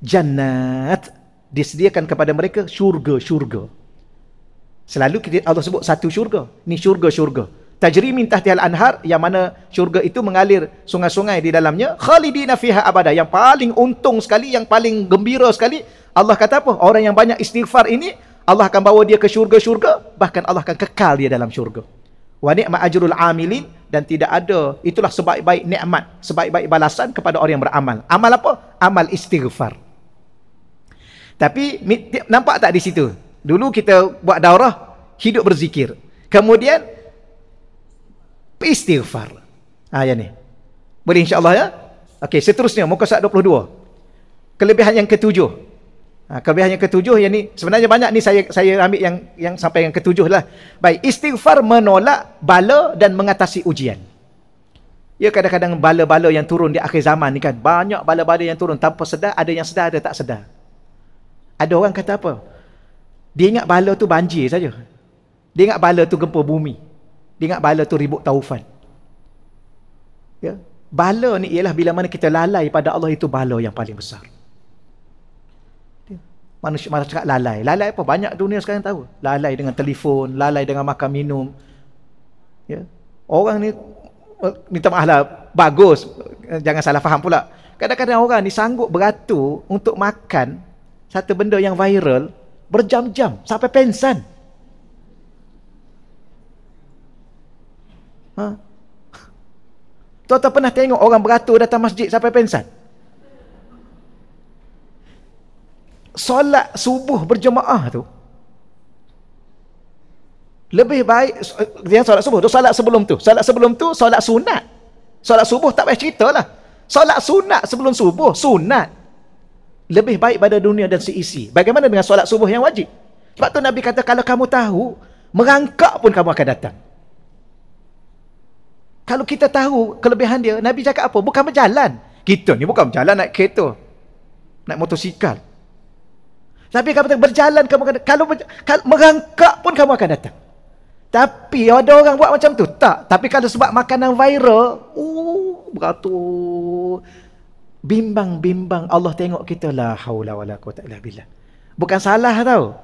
A: Jannat disediakan kepada mereka syurga-syurga. Selalu kita Allah sebut satu syurga. Ni syurga-syurga. Tajri min tahtihal anhar yang mana syurga itu mengalir sungai-sungai di dalamnya. Khalidina fiha abada. Yang paling untung sekali, yang paling gembira sekali. Allah kata apa? Orang yang banyak istighfar ini, Allah akan bawa dia ke syurga-syurga. Bahkan Allah akan kekal dia dalam syurga wa ni'ma ajrul amilin dan tidak ada itulah sebaik-baik nikmat sebaik-baik balasan kepada orang yang beramal amal apa amal istighfar tapi nampak tak di situ dulu kita buat daurah hidup berzikir kemudian istighfar ha ya ni boleh insyaallah ya okey seterusnya muka surat 22 kelebihan yang ketujuh Ha, kelebihan yang ketujuh yang ni sebenarnya banyak ni saya saya ambil yang yang sampai yang ketujuh lah. Baik, istighfar menolak bala dan mengatasi ujian. Ya kadang-kadang bala-bala yang turun di akhir zaman ni kan banyak bala-bala yang turun tanpa sedar, ada yang sedar ada tak sedar. Ada orang kata apa? Dia ingat bala tu banjir saja. Dia ingat bala tu gempa bumi. Dia ingat bala tu ribut taufan. Ya. Bala ni ialah bila mana kita lalai pada Allah itu bala yang paling besar. Manusia malah cakap lalai. Lalai apa? Banyak dunia sekarang tahu. Lalai dengan telefon, lalai dengan makan minum. Ya. Orang ni minta maaf lah, bagus. Jangan salah faham pula. Kadang-kadang orang ni sanggup beratur untuk makan satu benda yang viral berjam-jam sampai pensan. Ha? Tuan-tuan pernah tengok orang beratur datang masjid sampai pensan? solat subuh berjemaah tu lebih baik dia solat subuh tu solat sebelum tu. Solat sebelum tu solat sunat. Solat subuh tak payah cerita lah. Solat sunat sebelum subuh sunat. Lebih baik pada dunia dan seisi bagaimana dengan solat subuh yang wajib? Sebab tu Nabi kata kalau kamu tahu merangkak pun kamu akan datang kalau kita tahu kelebihan dia Nabi cakap apa bukan berjalan kita ni bukan berjalan naik kereta naik motosikal tapi kamu berjalan kamu akan kalau, kalau merangkak pun kamu akan datang. Tapi ada orang buat macam tu. Tak. Tapi kalau sebab makanan viral, uh, beratur. Bimbang-bimbang Allah tengok kita la haula wala quwata illa billah. Bukan salah tau.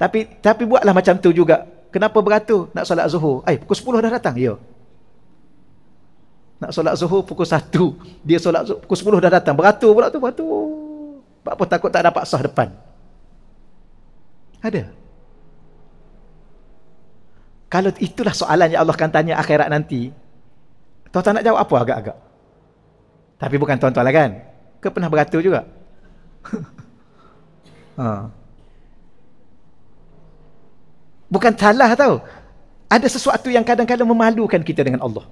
A: Tapi tapi buatlah macam tu juga. Kenapa beratur? Nak solat Zuhur. Eh, pukul 10 dah datang. Ya. Nak solat Zuhur pukul 1. Dia solat Zuhur pukul 10 dah datang. Beratur pula tu, beratur. Apa takut tak dapat sah depan. Ada. Kalau itulah soalan yang Allah akan tanya akhirat nanti, tuan-tuan nak jawab apa agak-agak? Tapi bukan tuan-tuan lah kan? Ke pernah beratur juga? ha. Bukan salah tau. Ada sesuatu yang kadang-kadang memalukan kita dengan Allah.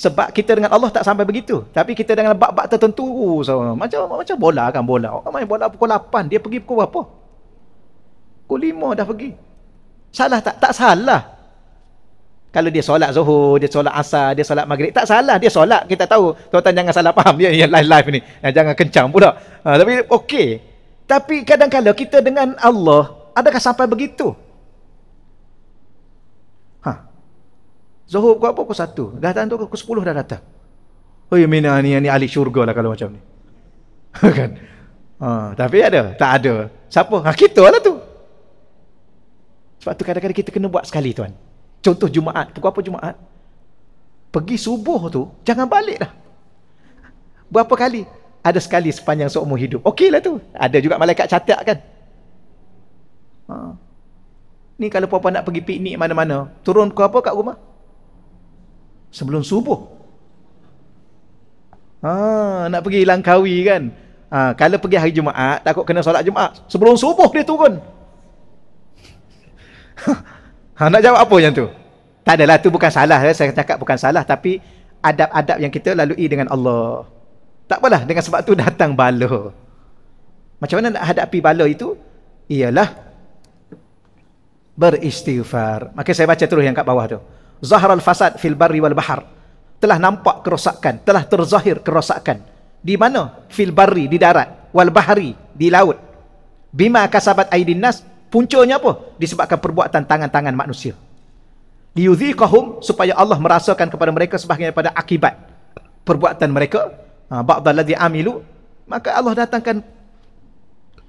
A: Sebab kita dengan Allah tak sampai begitu. Tapi kita dengan bab-bab tertentu. So, macam macam bola kan bola. Orang main bola pukul 8. Dia pergi pukul berapa? Pukul lima dah pergi. Salah tak? Tak salah. Kalau dia solat zuhur, dia solat asar, dia solat maghrib. Tak salah. Dia solat. Kita tahu. Tuan-tuan jangan salah faham. Dia yang live-live ni. Jangan kencang pula. Ha, tapi okey. Tapi kadang-kadang kita dengan Allah, adakah sampai begitu? Zuhur pukul apa? Pukul satu. Datang tu pukul sepuluh dah datang. Oh mina ni, ni ahli syurga lah kalau macam ni. kan? Ha, tapi ada? Tak ada. Siapa? Ha, kita lah tu. Sebab tu kadang-kadang kita kena buat sekali tuan. Contoh Jumaat. Pukul apa Jumaat? Pergi subuh tu, jangan balik dah. Berapa kali? Ada sekali sepanjang seumur hidup. Okey lah tu. Ada juga malaikat catat kan. Ha. Ni kalau puan nak pergi piknik mana-mana, turun pukul apa kat rumah? Sebelum subuh. Ha, nak pergi Langkawi kan. Ha, kalau pergi hari Jumaat, takut kena solat Jumaat. Sebelum subuh dia turun. ha, nak jawab apa yang tu? Tak adalah, tu bukan salah. Ya. Saya cakap bukan salah. Tapi adab-adab yang kita lalui dengan Allah. Tak apalah, dengan sebab tu datang bala. Macam mana nak hadapi bala itu? Ialah beristighfar. Maka saya baca terus yang kat bawah tu. Zahral fasad fil barri wal bahar. Telah nampak kerosakan, telah terzahir kerosakan. Di mana? Fil barri, di darat. Wal bahari, di laut. Bima kasabat aidin nas. Puncanya apa? Disebabkan perbuatan tangan-tangan manusia. Liyudhiqahum supaya Allah merasakan kepada mereka sebahagian daripada akibat perbuatan mereka. Ha, Ba'daladhi amilu. Maka Allah datangkan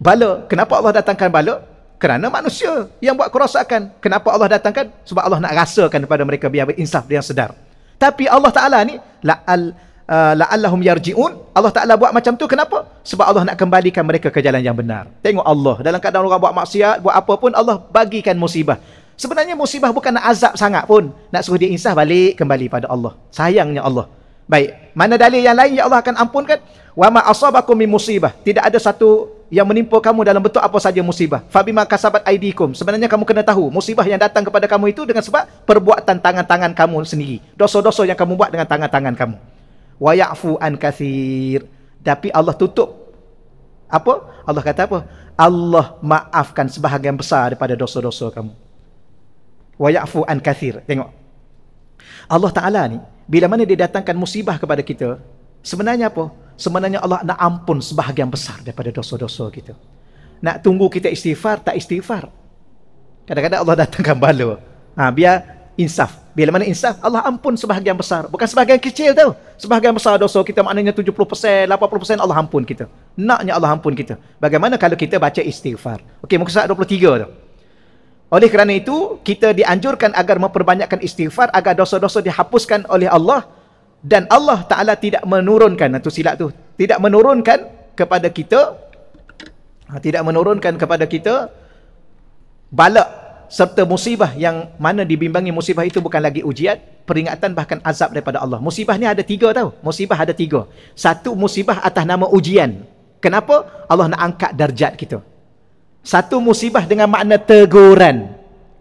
A: bala. Kenapa Allah datangkan bala? Kerana manusia yang buat kerosakan. Kenapa Allah datangkan? Sebab Allah nak rasakan kepada mereka biar berinsaf, biar sedar. Tapi Allah Ta'ala ni, la'al uh, la'allahum yarji'un. Allah Ta'ala buat macam tu, kenapa? Sebab Allah nak kembalikan mereka ke jalan yang benar. Tengok Allah, dalam keadaan orang buat maksiat, buat apa pun, Allah bagikan musibah. Sebenarnya musibah bukan nak azab sangat pun. Nak suruh dia insaf balik kembali pada Allah. Sayangnya Allah. Baik, mana dalil yang lain yang Allah akan ampunkan? Wa ma asabakum min musibah. Tidak ada satu yang menimpa kamu dalam bentuk apa saja musibah. Fabima kasabat aidikum. Sebenarnya kamu kena tahu musibah yang datang kepada kamu itu dengan sebab perbuatan tangan-tangan kamu sendiri. Dosa-dosa yang kamu buat dengan tangan-tangan kamu. Wa ya'fu an kathir. Tapi Allah tutup. Apa? Allah kata apa? Allah maafkan sebahagian besar daripada dosa-dosa kamu. Wa ya'fu an kathir. Tengok. Allah Ta'ala ni, bila mana dia datangkan musibah kepada kita, sebenarnya apa? sebenarnya Allah nak ampun sebahagian besar daripada dosa-dosa kita. Nak tunggu kita istighfar, tak istighfar. Kadang-kadang Allah datangkan bala. Ha, biar insaf. Bila mana insaf, Allah ampun sebahagian besar. Bukan sebahagian kecil tau. Sebahagian besar dosa kita maknanya 70%, 80% Allah ampun kita. Naknya Allah ampun kita. Bagaimana kalau kita baca istighfar? Okey, muka surat 23 tu. Oleh kerana itu, kita dianjurkan agar memperbanyakkan istighfar agar dosa-dosa dihapuskan oleh Allah dan Allah Ta'ala tidak menurunkan itu silap tu tidak menurunkan kepada kita ha, tidak menurunkan kepada kita balak serta musibah yang mana dibimbangi musibah itu bukan lagi ujian peringatan bahkan azab daripada Allah. Musibah ni ada tiga tau. Musibah ada tiga. Satu musibah atas nama ujian. Kenapa? Allah nak angkat darjat kita. Satu musibah dengan makna teguran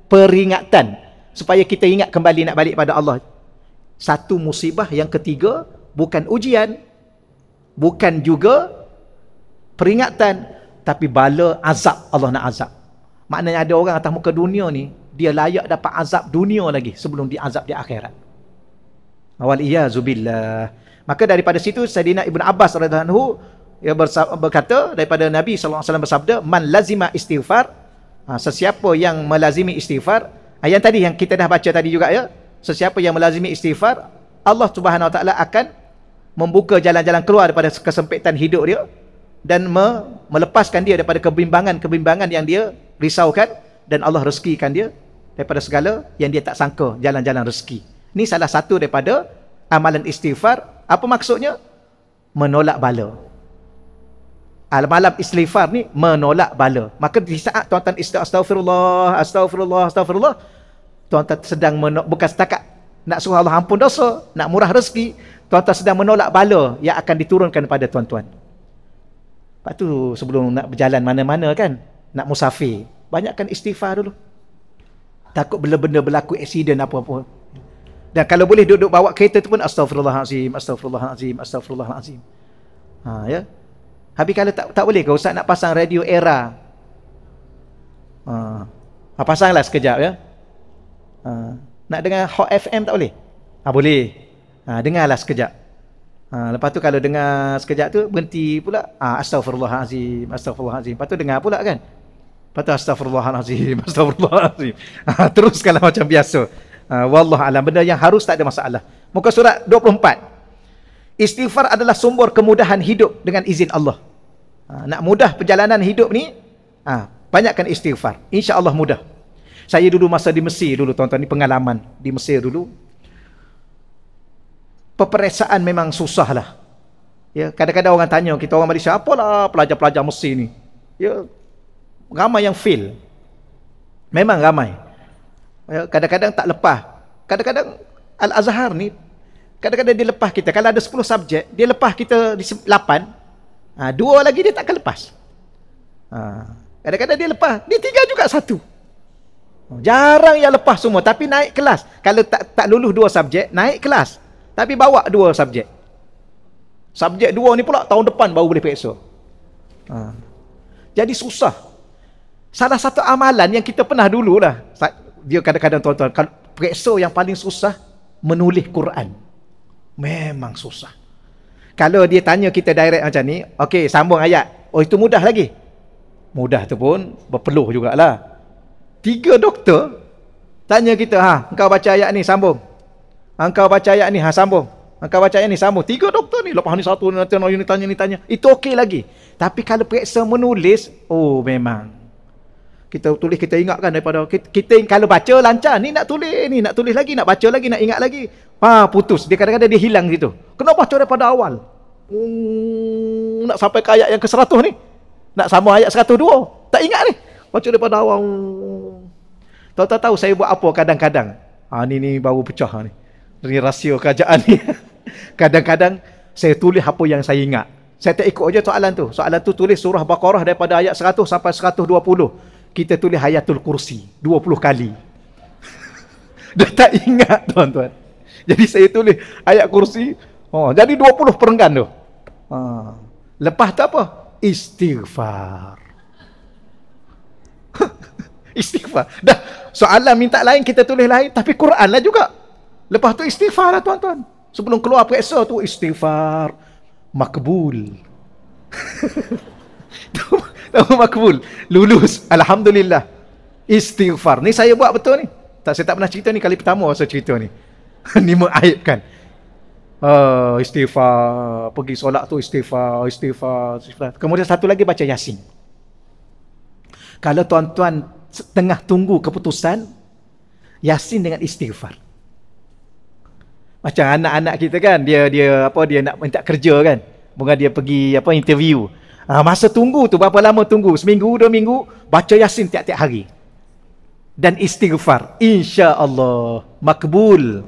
A: peringatan supaya kita ingat kembali nak balik pada Allah satu musibah yang ketiga bukan ujian bukan juga peringatan tapi bala azab Allah nak azab. Maknanya ada orang atas muka dunia ni dia layak dapat azab dunia lagi sebelum dia azab di akhirat. Awal iya zubillah maka daripada situ Sayyidina Ibn Abbas radhiyallahu ia berkata daripada Nabi SAW bersabda man lazima istighfar ha, sesiapa yang melazimi istighfar ha, yang tadi yang kita dah baca tadi juga ya sesiapa yang melazimi istighfar Allah Subhanahu Wa Taala akan membuka jalan-jalan keluar daripada kesempitan hidup dia dan me melepaskan dia daripada kebimbangan-kebimbangan yang dia risaukan dan Allah rezekikan dia daripada segala yang dia tak sangka jalan-jalan rezeki. Ini salah satu daripada amalan istighfar. Apa maksudnya? Menolak bala. Al-malam istighfar ni menolak bala. Maka di saat tuan-tuan istighfar, astagfirullah, astagfirullah, tuan-tuan sedang menolak, bukan setakat nak suruh Allah ampun dosa, nak murah rezeki, tuan-tuan sedang menolak bala yang akan diturunkan pada tuan-tuan. Lepas tu sebelum nak berjalan mana-mana kan, nak musafir, banyakkan istighfar dulu. Takut benda-benda berlaku aksiden apa-apa. Dan kalau boleh duduk bawa kereta tu pun astagfirullahalazim, astagfirullahalazim, astagfirullahalazim. Ha ya. Habis kalau tak tak boleh ke ustaz nak pasang radio era. Ha. ha pasanglah sekejap ya. Ha, nak dengar Hot FM tak boleh? Ha, boleh. Ha, dengarlah sekejap. Ha, lepas tu kalau dengar sekejap tu, berhenti pula. Ha, astagfirullahaladzim, astagfirullahaladzim. Lepas tu dengar pula kan? Lepas tu astagfirullahaladzim, astagfirullahaladzim. Ha, teruskanlah macam biasa. Ha, Wallah alam. Benda yang harus tak ada masalah. Muka surat 24. Istighfar adalah sumber kemudahan hidup dengan izin Allah. Ha, nak mudah perjalanan hidup ni, ha, banyakkan istighfar. Insya Allah mudah. Saya dulu masa di Mesir dulu tuan-tuan ni pengalaman di Mesir dulu. Peperiksaan memang susah lah. Ya, kadang-kadang orang tanya kita orang Malaysia, apalah pelajar-pelajar Mesir ni? Ya, ramai yang fail. Memang ramai. Ya, kadang-kadang tak lepas. Kadang-kadang Al-Azhar ni kadang-kadang dia lepas kita. Kalau ada 10 subjek, dia lepas kita di 8. Ha, dua lagi dia tak akan lepas. Ha, kadang-kadang dia lepas, dia tiga juga satu. Jarang yang lepas semua tapi naik kelas. Kalau tak tak lulus dua subjek, naik kelas. Tapi bawa dua subjek. Subjek dua ni pula tahun depan baru boleh periksa. Ha. Jadi susah. Salah satu amalan yang kita pernah dululah. Dia kadang-kadang tuan-tuan, kalau periksa yang paling susah menulis Quran. Memang susah. Kalau dia tanya kita direct macam ni, okey, sambung ayat. Oh, itu mudah lagi. Mudah tu pun berpeluh jugalah. Tiga doktor tanya kita, ha, engkau baca ayat ni sambung. Engkau baca ayat ni, ha sambung. Engkau baca ayat ni sambung. Tiga doktor ni, lepas ni satu nanti ni tanya ni tanya. Itu okey lagi. Tapi kalau periksa menulis, oh memang. Kita tulis kita ingatkan daripada kita, kita kalau baca lancar ni nak tulis ni nak tulis lagi nak baca lagi nak ingat lagi ha putus dia kadang-kadang dia hilang gitu kena baca daripada awal hmm, nak sampai ke ayat yang ke-100 ni nak sama ayat 102 tak ingat ni baca daripada awal Tahu-tahu tahu saya buat apa kadang-kadang. Ha, ni ni baru pecah ni. Ini rahsia kerajaan ni. kadang-kadang saya tulis apa yang saya ingat. Saya tak ikut aja soalan tu. Soalan tu tulis surah Baqarah daripada ayat 100 sampai 120. Kita tulis ayatul kursi 20 kali. Dah tak ingat tuan-tuan. Jadi saya tulis ayat kursi. Oh, jadi 20 perenggan tu. Ha. Lepas tu apa? Istighfar. Istighfar. Dah soalan minta lain kita tulis lain tapi Quran lah juga. Lepas tu istighfar lah tuan-tuan. Sebelum keluar periksa tu istighfar makbul. Tahu makbul. Lulus. Alhamdulillah. Istighfar. Ni saya buat betul ni. Tak saya tak pernah cerita ni kali pertama saya cerita ni. ni mengaibkan. Uh, istighfar. Pergi solat tu istighfar, istighfar, istighfar. Kemudian satu lagi baca Yasin. Kalau tuan-tuan tengah tunggu keputusan yasin dengan istighfar. Macam anak-anak kita kan dia dia apa dia nak minta kerja kan. Bunga dia pergi apa interview. Ha, masa tunggu tu berapa lama tunggu? Seminggu dua minggu baca yasin tiap-tiap hari. Dan istighfar insya-Allah makbul.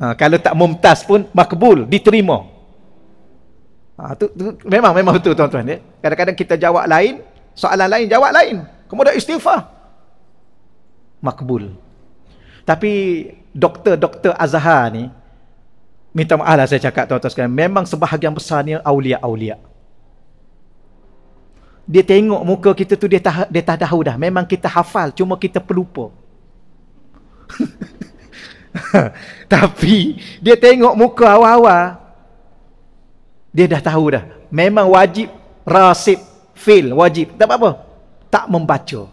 A: Ha, kalau tak mumtaz pun makbul diterima. Ha, tu, tu, memang memang betul tuan-tuan ya. Kadang-kadang kita jawab lain soalan lain jawab lain Kemudian istighfar. Makbul. Tapi doktor-doktor Azhar ni, minta maaf lah saya cakap tuan-tuan sekalian, memang sebahagian besarnya awliya-awliya. Dia tengok muka kita tu dia tak dia tak tahu dah. Memang kita hafal, cuma kita pelupa. Tapi dia tengok muka awal-awal dia dah tahu dah. Memang wajib rasib fail wajib. Tak apa-apa tak membaca.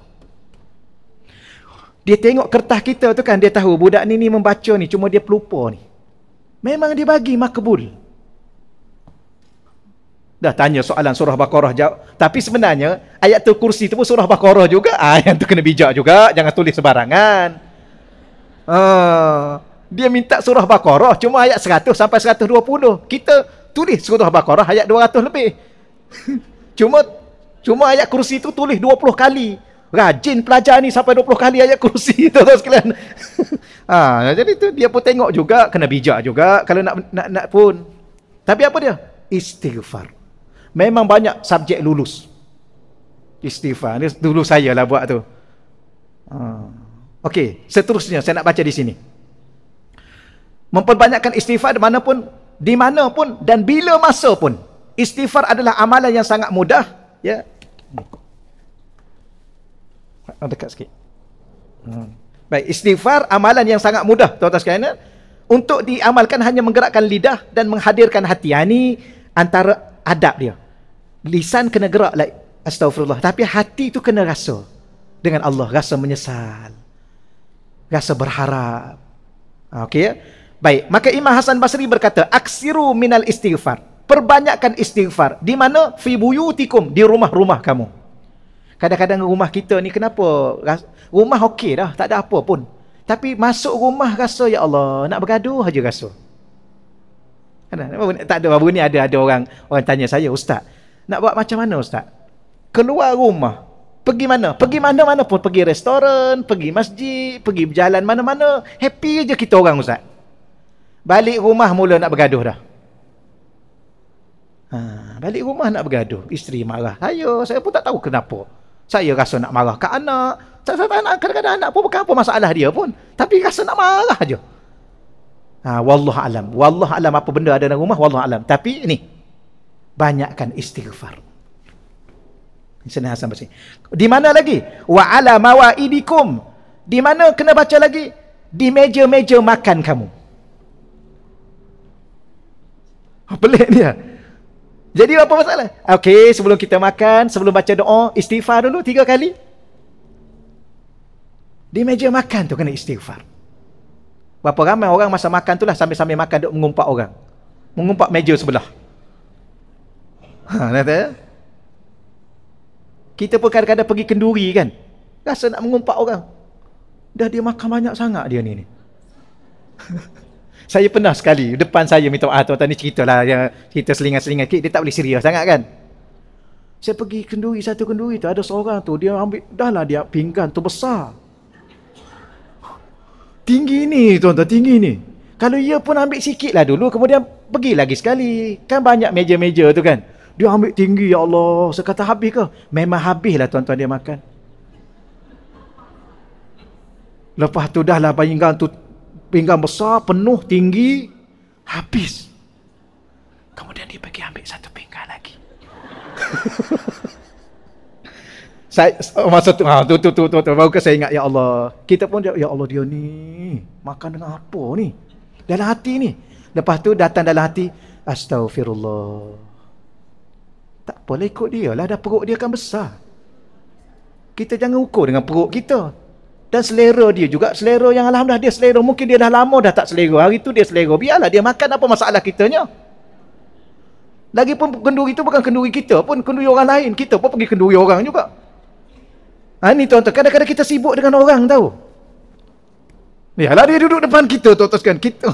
A: Dia tengok kertas kita tu kan, dia tahu budak ni ni membaca ni, cuma dia pelupa ni. Memang dia bagi makbul. Dah tanya soalan surah Baqarah jawab. Tapi sebenarnya, ayat tu kursi tu pun surah Baqarah juga. Ah, yang tu kena bijak juga, jangan tulis sebarangan. Ah, dia minta surah Baqarah, cuma ayat 100 sampai 120. Kita tulis surah Baqarah ayat 200 lebih. cuma Cuma ayat kursi itu tulis 20 kali. Rajin pelajar ni sampai 20 kali ayat kursi tu tuan sekalian. ha, jadi tu dia pun tengok juga kena bijak juga kalau nak nak nak pun. Tapi apa dia? Istighfar. Memang banyak subjek lulus. Istighfar. Ini dulu saya lah buat tu. Ha. Okey, seterusnya saya nak baca di sini. Memperbanyakkan istighfar di mana pun, di mana pun dan bila masa pun. Istighfar adalah amalan yang sangat mudah. Ya, Oh, dekat sikit. Hmm. Baik, istighfar amalan yang sangat mudah tuan-tuan sekalian. Untuk diamalkan hanya menggerakkan lidah dan menghadirkan hati. Ini antara adab dia. Lisan kena gerak like astagfirullah, tapi hati itu kena rasa dengan Allah, rasa menyesal. Rasa berharap. Ah, okey ya? Baik, maka Imam Hasan Basri berkata, "Aksiru minal istighfar." Perbanyakkan istighfar. Di mana? Fi buyutikum, di rumah-rumah kamu. Kadang-kadang rumah kita ni kenapa rumah okey dah, tak ada apa pun. Tapi masuk rumah rasa ya Allah, nak bergaduh aja rasa. Kan tak ada baru ni ada ada orang orang tanya saya, ustaz, nak buat macam mana ustaz? Keluar rumah, pergi mana? Pergi mana-mana pun, pergi restoran, pergi masjid, pergi berjalan mana-mana, happy aja kita orang ustaz. Balik rumah mula nak bergaduh dah. Ha, balik rumah nak bergaduh, isteri marah. Ayo, saya pun tak tahu kenapa. Saya rasa nak marah ke anak. anak kadang-kadang anak pun bukan apa masalah dia pun. Tapi rasa nak marah je. Ha, wallah alam. Wallah alam apa benda ada dalam rumah, wallah alam. Tapi ni, banyakkan istighfar. Senang Hasan Basri. Di mana lagi? Wa ala mawaidikum. Di mana kena baca lagi? Di meja-meja makan kamu. Oh, pelik dia. Jadi apa masalah? Okey, sebelum kita makan, sebelum baca doa, istighfar dulu tiga kali. Di meja makan tu kena istighfar. Berapa ramai orang masa makan tu lah sambil-sambil makan duk mengumpat orang. Mengumpat meja sebelah. Ha, kata, kita pun kadang-kadang pergi kenduri kan. Rasa nak mengumpat orang. Dah dia makan banyak sangat dia ni. ni. saya pernah sekali, depan saya minta maaf tuan-tuan ni cerita lah. Yang cerita selingan-selingan. Dia tak boleh serius sangat kan. Saya pergi kenduri, satu kenduri tu. Ada seorang tu, dia ambil, dah lah dia pinggan tu besar. Tinggi ni tuan-tuan, tinggi ni. Kalau ia pun ambil sikit lah dulu, kemudian pergi lagi sekali. Kan banyak meja-meja tu kan. Dia ambil tinggi ya Allah. Saya kata habis ke? Memang habis lah tuan-tuan dia makan. Lepas tu dah lah pinggan tu pinggan besar, penuh, tinggi, habis. Kemudian dia pergi ambil satu pinggan lagi. saya masa tu, ha, tu, tu, tu, tu, tu, baru ke saya ingat ya Allah. Kita pun ya Allah dia ni makan dengan apa ni? Dalam hati ni. Lepas tu datang dalam hati, Astaghfirullah. Tak boleh ikut dia lah. Dah perut dia kan besar. Kita jangan ukur dengan perut kita. Dan selera dia juga. Selera yang Alhamdulillah dia selera. Mungkin dia dah lama dah tak selera. Hari tu dia selera. Biarlah dia makan apa masalah kitanya. Lagipun kenduri itu bukan kenduri kita pun. Kenduri orang lain. Kita pun pergi kenduri orang juga. Ha, ni tuan-tuan. Kadang-kadang kita sibuk dengan orang tahu. Biarlah dia duduk depan kita tuan-tuan Kita.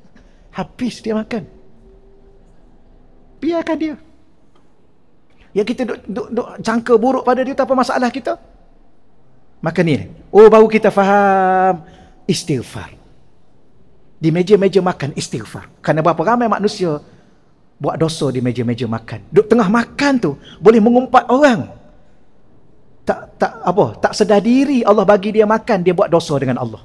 A: Habis dia makan. Biarkan dia. Yang kita duk, duk, duk cangka buruk pada dia tak apa masalah kita. Maka ni, oh baru kita faham istighfar. Di meja-meja makan istighfar. Kerana berapa ramai manusia buat dosa di meja-meja makan. Duk tengah makan tu boleh mengumpat orang. Tak tak apa, tak sedar diri Allah bagi dia makan, dia buat dosa dengan Allah.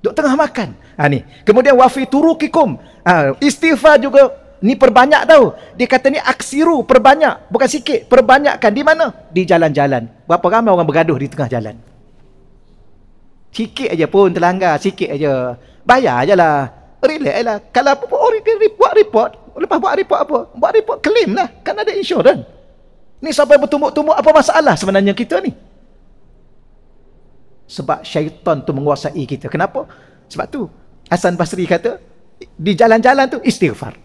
A: Duk tengah makan. Ha ni. Kemudian wafi turukikum. Ha, istighfar juga Ni perbanyak tau. Dia kata ni aksiru, perbanyak. Bukan sikit, perbanyakkan. Di mana? Di jalan-jalan. Berapa ramai orang bergaduh di tengah jalan? Sikit aja pun terlanggar, sikit aja. Bayar aja lah. Relax lah. Kalau apa orang buat report, lepas buat report apa? Buat report claim lah. Kan ada insurans. Ni sampai bertumbuk-tumbuk apa masalah sebenarnya kita ni? Sebab syaitan tu menguasai kita. Kenapa? Sebab tu Hasan Basri kata, di jalan-jalan tu istighfar.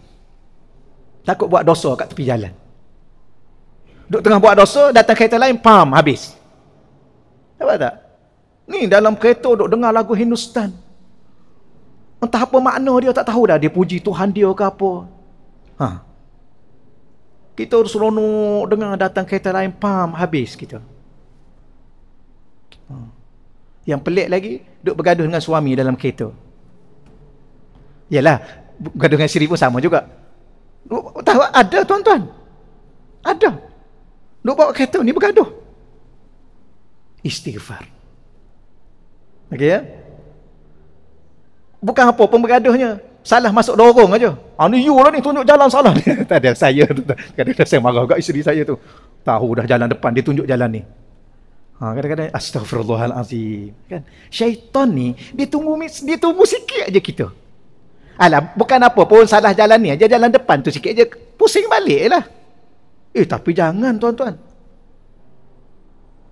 A: Takut buat dosa kat tepi jalan. Duk tengah buat dosa, datang kereta lain, pam, habis. Nampak tak? Ni dalam kereta duk dengar lagu Hindustan. Entah apa makna dia, tak tahu dah. Dia puji Tuhan dia ke apa. Ha. Kita seronok dengar datang kereta lain, pam, habis kita. Ha. Yang pelik lagi, duk bergaduh dengan suami dalam kereta. Yalah, bergaduh dengan siri pun sama juga. Tahu ada tuan-tuan. Ada. Nak bawa kereta ni bergaduh. Istighfar. Okey ya? Bukan apa pun bergaduhnya. Salah masuk lorong aja. Ah ni you lah ni tunjuk jalan salah tak ada saya tu. Kadang-kadang saya marah kat isteri saya tu. Tahu dah jalan depan dia tunjuk jalan ni. Ha, kadang-kadang astagfirullahalazim. Kan? Syaitan ni dia tunggu dia tunggu sikit aja kita. Alah, bukan apa pun salah jalan ni. Aja jalan depan tu sikit aja pusing balik lah. Eh, tapi jangan tuan-tuan.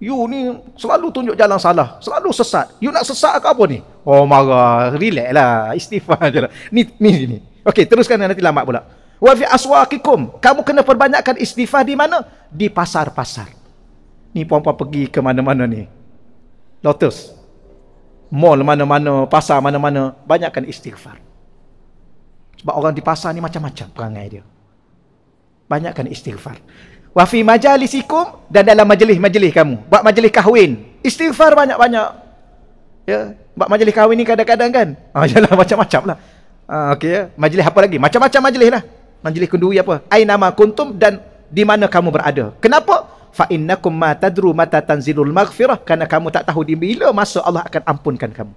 A: You ni selalu tunjuk jalan salah. Selalu sesat. You nak sesat ke apa ni? Oh, marah. Relax lah. Istighfar je lah. Ni, ni, ni. Okey, teruskan nanti lambat pula. Wa fi aswaqikum. Kamu kena perbanyakkan istighfar di mana? Di pasar-pasar. Ni puan-puan pergi ke mana-mana ni. Lotus. Mall mana-mana, pasar mana-mana. Banyakkan istighfar. Sebab orang di pasar ni macam-macam perangai dia. Banyakkan istighfar. Wa fi majalisikum dan dalam majlis-majlis kamu. Buat majlis kahwin. Istighfar banyak-banyak. Ya, buat majlis kahwin ni kadang-kadang kan. Ah jalan macam-macam lah. Ah okey ya. Majlis apa lagi? Macam-macam majlis lah. Majlis kenduri apa? Ai nama kuntum dan di mana kamu berada. Kenapa? fa innakum ma tadru mata tanzilul maghfirah karena kamu tak tahu di bila masa Allah akan ampunkan kamu.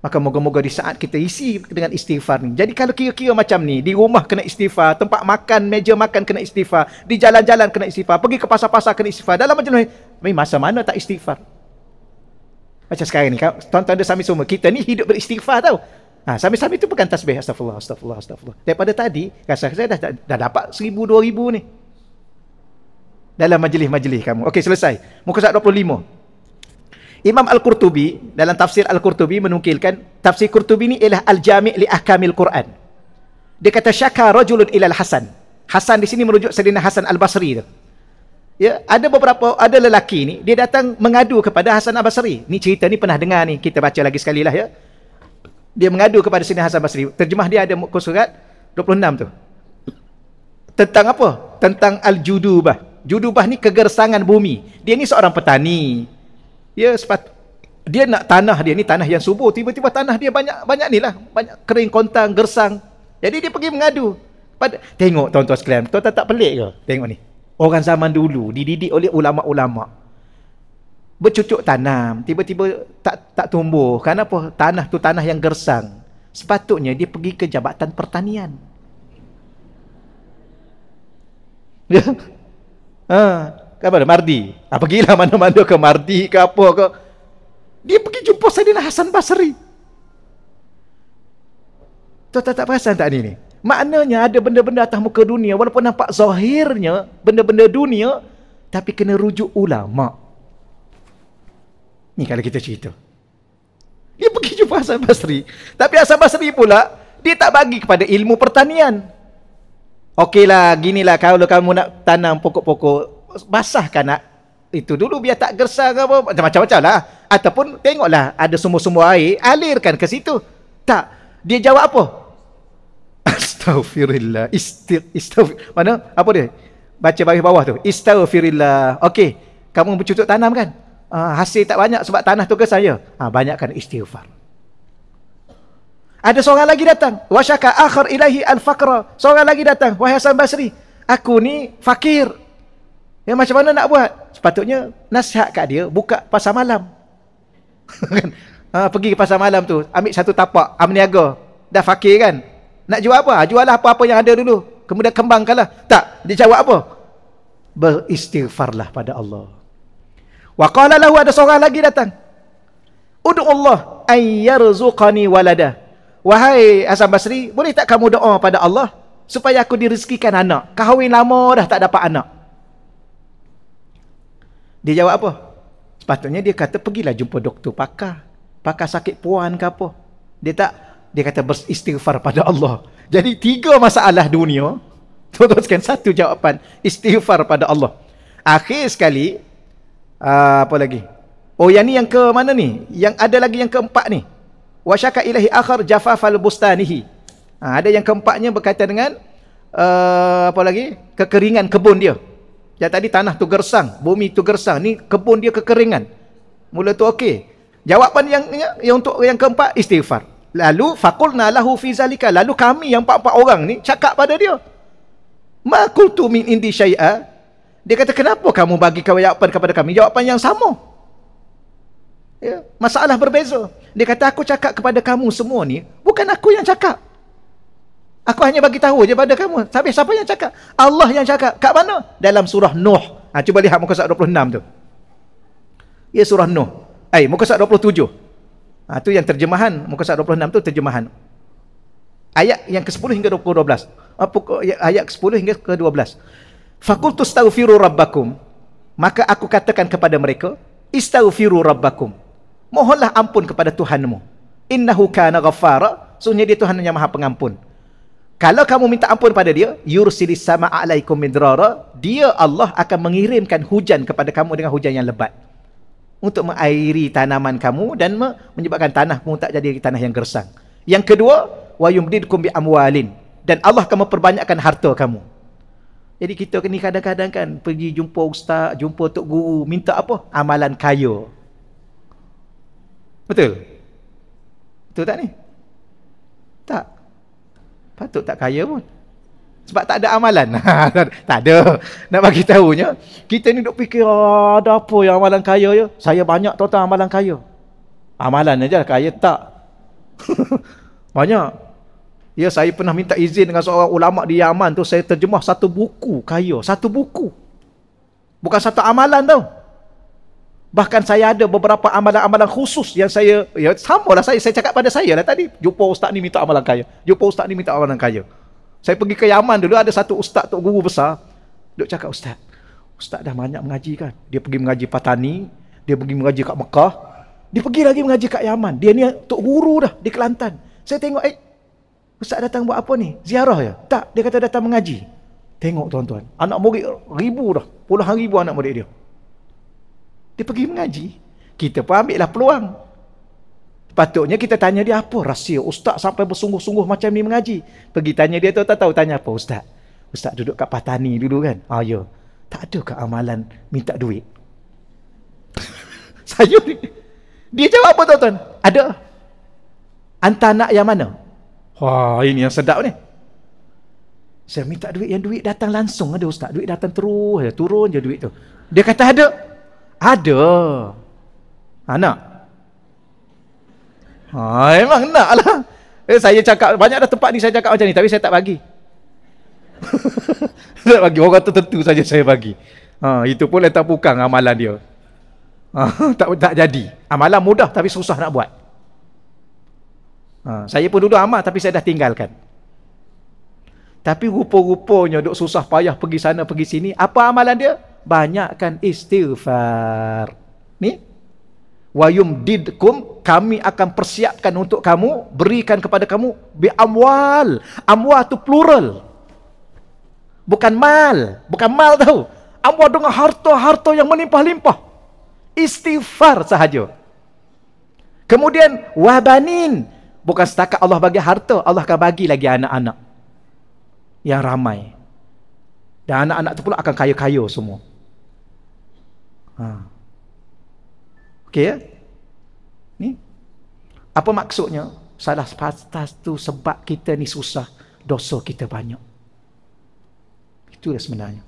A: Maka moga-moga di saat kita isi dengan istighfar ni. Jadi kalau kira-kira macam ni, di rumah kena istighfar, tempat makan, meja makan kena istighfar, di jalan-jalan kena istighfar, pergi ke pasar-pasar kena istighfar, dalam majlis ni, masa mana tak istighfar? Macam sekarang ni, tuan-tuan dan sami semua, kita ni hidup beristighfar tau. Ha, sami-sami tu bukan tasbih, astagfirullah, astagfirullah, astagfirullah. Daripada tadi, rasa saya dah, dah, dah dapat seribu, dua ribu ni. Dalam majlis-majlis kamu. Okey, selesai. Muka surat 25. Imam Al-Qurtubi dalam tafsir Al-Qurtubi menukilkan tafsir Qurtubi ini ialah Al-Jami' li Ahkamil Quran. Dia kata syaka rajulun ila Al-Hasan. Hasan di sini merujuk Sayyidina Hasan Al-Basri tu. Ya, ada beberapa ada lelaki ni dia datang mengadu kepada Hasan Al-Basri. Ni cerita ni pernah dengar ni, kita baca lagi sekali lah ya. Dia mengadu kepada Sayyidina Hasan Al-Basri. Terjemah dia ada muka surat 26 tu. Tentang apa? Tentang Al-Judubah. Judubah ni kegersangan bumi. Dia ni seorang petani dia sepat dia nak tanah dia ni tanah yang subur. Tiba-tiba tanah dia banyak banyak ni lah. Banyak kering kontang gersang. Jadi dia pergi mengadu. Pada tengok tuan-tuan sekalian. Tuan-tuan tak pelik ke? Tengok ni. Orang zaman dulu dididik oleh ulama-ulama. Bercucuk tanam tiba-tiba tak tak tumbuh. Kenapa? Tanah tu tanah yang gersang. Sepatutnya dia pergi ke jabatan pertanian. Ya ha ke apa Mardi. Ah pergilah mana-mana ke Mardi ke apa ke. Dia pergi jumpa Saidina Hasan Basri. Tuan tak, tak perasan tak ni ni? Maknanya ada benda-benda atas muka dunia walaupun nampak zahirnya benda-benda dunia tapi kena rujuk ulama. Ni kalau kita cerita. Dia pergi jumpa Hasan Basri. Tapi Hasan Basri pula dia tak bagi kepada ilmu pertanian. Okeylah, ginilah kalau kamu nak tanam pokok-pokok basahkan nak? Itu dulu biar tak gersang apa macam-macam lah. Ataupun tengoklah ada sumur-sumur air alirkan ke situ. Tak. Dia jawab apa? Astaghfirullah. Istighfir Mana? Apa dia? Baca bawah bawah tu. Istaghfirullah. Okey. Kamu bercucuk tanam kan? Uh, hasil tak banyak sebab tanah tu ke saya ha, Banyakkan istighfar. Ada seorang lagi datang. Wasyaka akhir ilahi al-faqra. Seorang lagi datang. Wahai Hasan Basri Aku ni fakir Ya macam mana nak buat? Sepatutnya nasihat kat dia buka pasar malam. ha, pergi ke pasar malam tu, ambil satu tapak amniaga. Dah fakir kan? Nak jual apa? Ha, jualah apa-apa yang ada dulu. Kemudian kembangkanlah. Tak, dia jawab apa? Beristighfarlah pada Allah. Wa qala lahu ada seorang lagi datang. Udu Allah ayyarzuqani walada. Wahai Hasan Basri, boleh tak kamu doa pada Allah supaya aku direzekikan anak? Kahwin lama dah tak dapat anak. Dia jawab apa? Sepatutnya dia kata pergilah jumpa doktor pakar. Pakar sakit puan ke apa. Dia tak. Dia kata beristighfar pada Allah. Jadi tiga masalah dunia. Sekalian satu jawapan. Istighfar pada Allah. Akhir sekali. Uh, apa lagi? Oh yang ni yang ke mana ni? Yang ada lagi yang keempat ni. Wasyaka ilahi akhar jafafal bustanihi. Ha, ada yang keempatnya berkaitan dengan. Uh, apa lagi? Kekeringan kebun dia. Yang tadi tanah tu gersang, bumi tu gersang, ni kebun dia kekeringan. Mula tu okey. Jawapan yang, yang untuk yang keempat istighfar. Lalu faqulna lahu fi zalika. Lalu kami yang empat-empat orang ni cakap pada dia. Ma qultu min indi syai'a. Dia kata kenapa kamu bagi jawapan kepada kami jawapan yang sama? Ya, masalah berbeza. Dia kata aku cakap kepada kamu semua ni bukan aku yang cakap. Aku hanya bagi tahu je pada kamu. Tapi siapa yang cakap? Allah yang cakap. Kat mana? Dalam surah Nuh. Ha, cuba lihat muka surat 26 tu. Ya surah Nuh. Eh, muka surat 27. Ha, tu yang terjemahan. Muka surat 26 tu terjemahan. Ayat yang ke-10 hingga 12. Apa ya, ayat ke-10 hingga ke-12. Fakultu staghfiru rabbakum. Maka aku katakan kepada mereka, istaghfiru rabbakum. Mohonlah ampun kepada Tuhanmu. Innahu kana ghaffara. Sungguh dia Tuhan yang Maha Pengampun. Kalau kamu minta ampun pada dia, yursilis sama alaikum midrara, dia Allah akan mengirimkan hujan kepada kamu dengan hujan yang lebat. Untuk mengairi tanaman kamu dan menyebabkan tanah pun tak jadi tanah yang gersang. Yang kedua, wa yumdidkum bi amwalin dan Allah akan memperbanyakkan harta kamu. Jadi kita ni kadang-kadang kan pergi jumpa ustaz, jumpa tok guru, minta apa? Amalan kaya. Betul? Betul tak ni? Patut tak kaya pun. Sebab tak ada amalan. tak ada. Nak bagi tahunya, kita ni duk fikir, oh, ada apa yang amalan kaya ya? Saya banyak tuan amalan kaya. Amalan aja kaya tak. banyak. Ya saya pernah minta izin dengan seorang ulama di Yaman tu saya terjemah satu buku kaya, satu buku. Bukan satu amalan tau. Bahkan saya ada beberapa amalan-amalan khusus yang saya ya samalah saya saya cakap pada saya lah tadi, jumpa ustaz ni minta amalan kaya. Jumpa ustaz ni minta amalan kaya. Saya pergi ke Yaman dulu ada satu ustaz tok guru besar. Duk cakap ustaz. Ustaz dah banyak mengaji kan. Dia pergi mengaji Patani, dia pergi mengaji kat Mekah, dia pergi lagi mengaji kat Yaman. Dia ni tok guru dah di Kelantan. Saya tengok eh ustaz datang buat apa ni? Ziarah ya? Tak, dia kata datang mengaji. Tengok tuan-tuan, anak murid ribu dah. Puluhan ribu anak murid dia. Dia pergi mengaji. Kita pun ambil lah peluang. Patutnya kita tanya dia apa rahsia ustaz sampai bersungguh-sungguh macam ni mengaji. Pergi tanya dia tu tak tahu tanya apa ustaz. Ustaz duduk kat Patani dulu kan? Ah ya. Tak ada ke amalan minta duit? Saya ni. Dia jawab apa tuan-tuan? Ada. Anta nak yang mana? Wah, ini yang sedap ni. Saya minta duit yang duit datang langsung ada ustaz. Duit datang terus turun je duit tu. Dia kata ada. Ada. Ha, Ha, memang nak lah. Eh, saya cakap, banyak dah tempat ni saya cakap macam ni. Tapi saya tak bagi. saya tak bagi. Orang tertentu saja saya bagi. Ha, itu pun letak pukang amalan dia. Ha, tak tak jadi. Amalan mudah tapi susah nak buat. Ha, saya pun dulu amal tapi saya dah tinggalkan. Tapi rupa-rupanya duk susah payah pergi sana pergi sini. Apa amalan dia? Banyakkan istighfar. Ni? Wa yumdidkum kami akan persiapkan untuk kamu berikan kepada kamu bi amwal amwal tu plural. Bukan mal bukan mal tahu. Amwal dengan harta-harta yang melimpah-limpah. Istighfar sahaja. Kemudian wabanin. Bukan setakat Allah bagi harta Allah akan bagi lagi anak-anak yang ramai. Dan anak-anak tu pula akan kaya-kaya semua ha Okey ya? Ni. Apa maksudnya? Salah satu sebab kita ni susah, dosa kita banyak. Itu sebenarnya.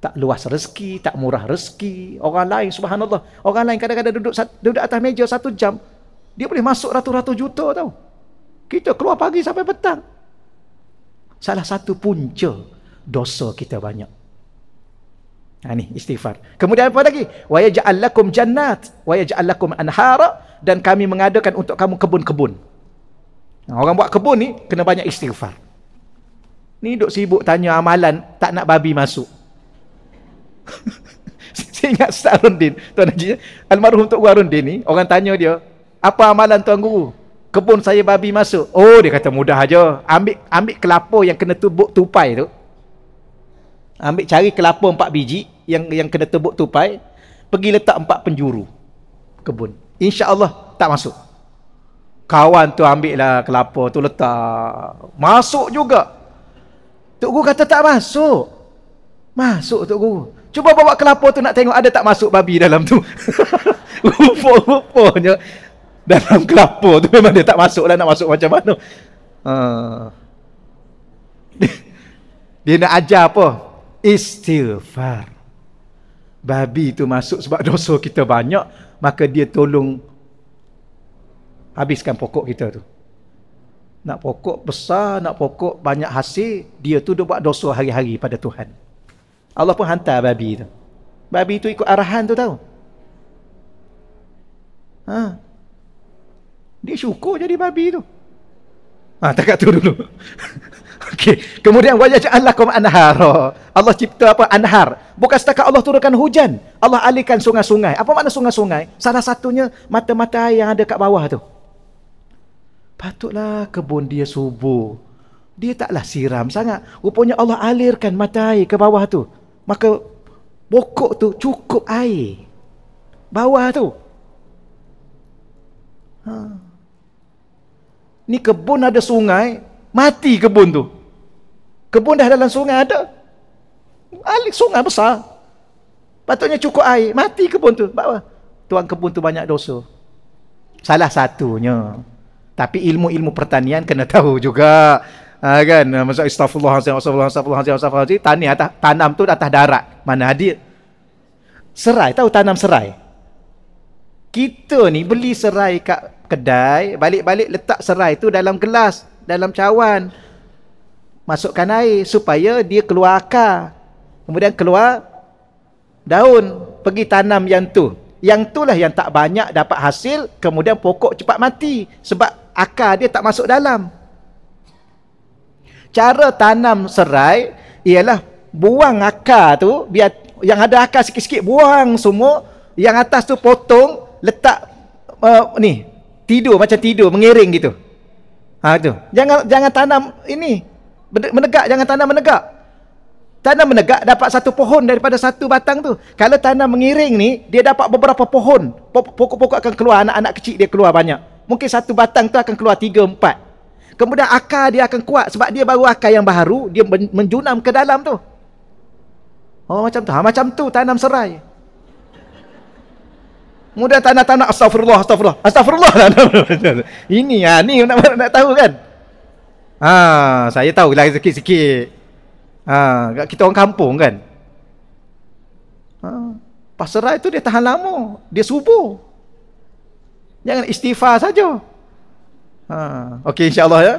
A: Tak luas rezeki, tak murah rezeki. Orang lain, subhanallah. Orang lain kadang-kadang duduk duduk atas meja satu jam. Dia boleh masuk ratus-ratus juta tau. Kita keluar pagi sampai petang. Salah satu punca dosa kita banyak. Ha ni istighfar. Kemudian apa lagi? Wa yaj'al lakum jannat wa yaj'al lakum anhara dan kami mengadakan untuk kamu kebun-kebun. Nah, orang buat kebun ni kena banyak istighfar. Ni duk sibuk tanya amalan tak nak babi masuk. Saya ingat Ustaz Rundin, Tuan Haji, almarhum Tok Guru Rundin ni, orang tanya dia, apa amalan Tuan Guru? Kebun saya babi masuk. Oh, dia kata mudah aja. Ambil ambil kelapa yang kena tubuk tupai tu ambil cari kelapa empat biji yang yang kena tebuk tupai pergi letak empat penjuru kebun. insya-Allah tak masuk. Kawan tu ambil lah kelapa tu letak. Masuk juga. Tok guru kata tak masuk. Masuk tok guru. Cuba bawa kelapa tu nak tengok ada tak masuk babi dalam tu. Rupa-rupanya dalam kelapa tu memang dia tak masuk lah nak masuk macam mana. Uh. dia nak ajar apa istighfar. Babi itu masuk sebab dosa kita banyak, maka dia tolong habiskan pokok kita tu. Nak pokok besar, nak pokok banyak hasil, dia tu dia buat dosa hari-hari pada Tuhan. Allah pun hantar babi tu. Babi tu ikut arahan tu tahu. Ha. Dia syukur jadi babi tu. Ha, tak tu dulu. Okey. Kemudian lakum anhara. Allah cipta apa? Anhar. Bukan setakat Allah turunkan hujan. Allah alihkan sungai-sungai. Apa makna sungai-sungai? Salah satunya mata-mata air yang ada kat bawah tu. Patutlah kebun dia subur. Dia taklah siram sangat. Rupanya Allah alirkan mata air ke bawah tu. Maka pokok tu cukup air. Bawah tu. Ha. Ni kebun ada sungai, mati kebun tu. Kebun dah dalam sungai ada. Alik sungai besar. Patutnya cukup air. Mati kebun tu. Bawa. Tuan kebun tu banyak dosa. Salah satunya. Tapi ilmu-ilmu pertanian kena tahu juga. Ha, kan? Masa astagfirullahaladzim, astagfirullahaladzim, astagfirullahaladzim. Tani atas, tanam tu atas darat. Mana dia? Serai. Tahu tanam serai? Kita ni beli serai kat kedai. Balik-balik letak serai tu dalam gelas. Dalam cawan. Masukkan air. Supaya dia keluar akar. Kemudian keluar daun. Pergi tanam yang tu. Yang itulah yang tak banyak dapat hasil. Kemudian pokok cepat mati. Sebab akar dia tak masuk dalam. Cara tanam serai ialah buang akar tu biar yang ada akar sikit-sikit buang semua, yang atas tu potong, letak uh, ni tidur macam tidur mengiring gitu. Ha tu. Jangan jangan tanam ini menegak jangan tanam menegak. Tanam menegak dapat satu pohon daripada satu batang tu. Kalau tanam mengiring ni dia dapat beberapa pohon. Pokok-pokok akan keluar anak-anak kecil dia keluar banyak. Mungkin satu batang tu akan keluar tiga empat. Kemudian akar dia akan kuat sebab dia baru akar yang baru, dia menjunam ke dalam tu. Oh macam tu. Ha, macam tu tanam serai. Kemudian tanah-tanah astagfirullah, astagfirullah. Astagfirullah. Ini ha, ni nak, nak tahu kan? Ha, saya tahu lah sikit-sikit. Ha, kita orang kampung kan? Ha, pasarai tu dia tahan lama. Dia subur. Jangan istighfar saja. Ha. Okey insyaAllah ya.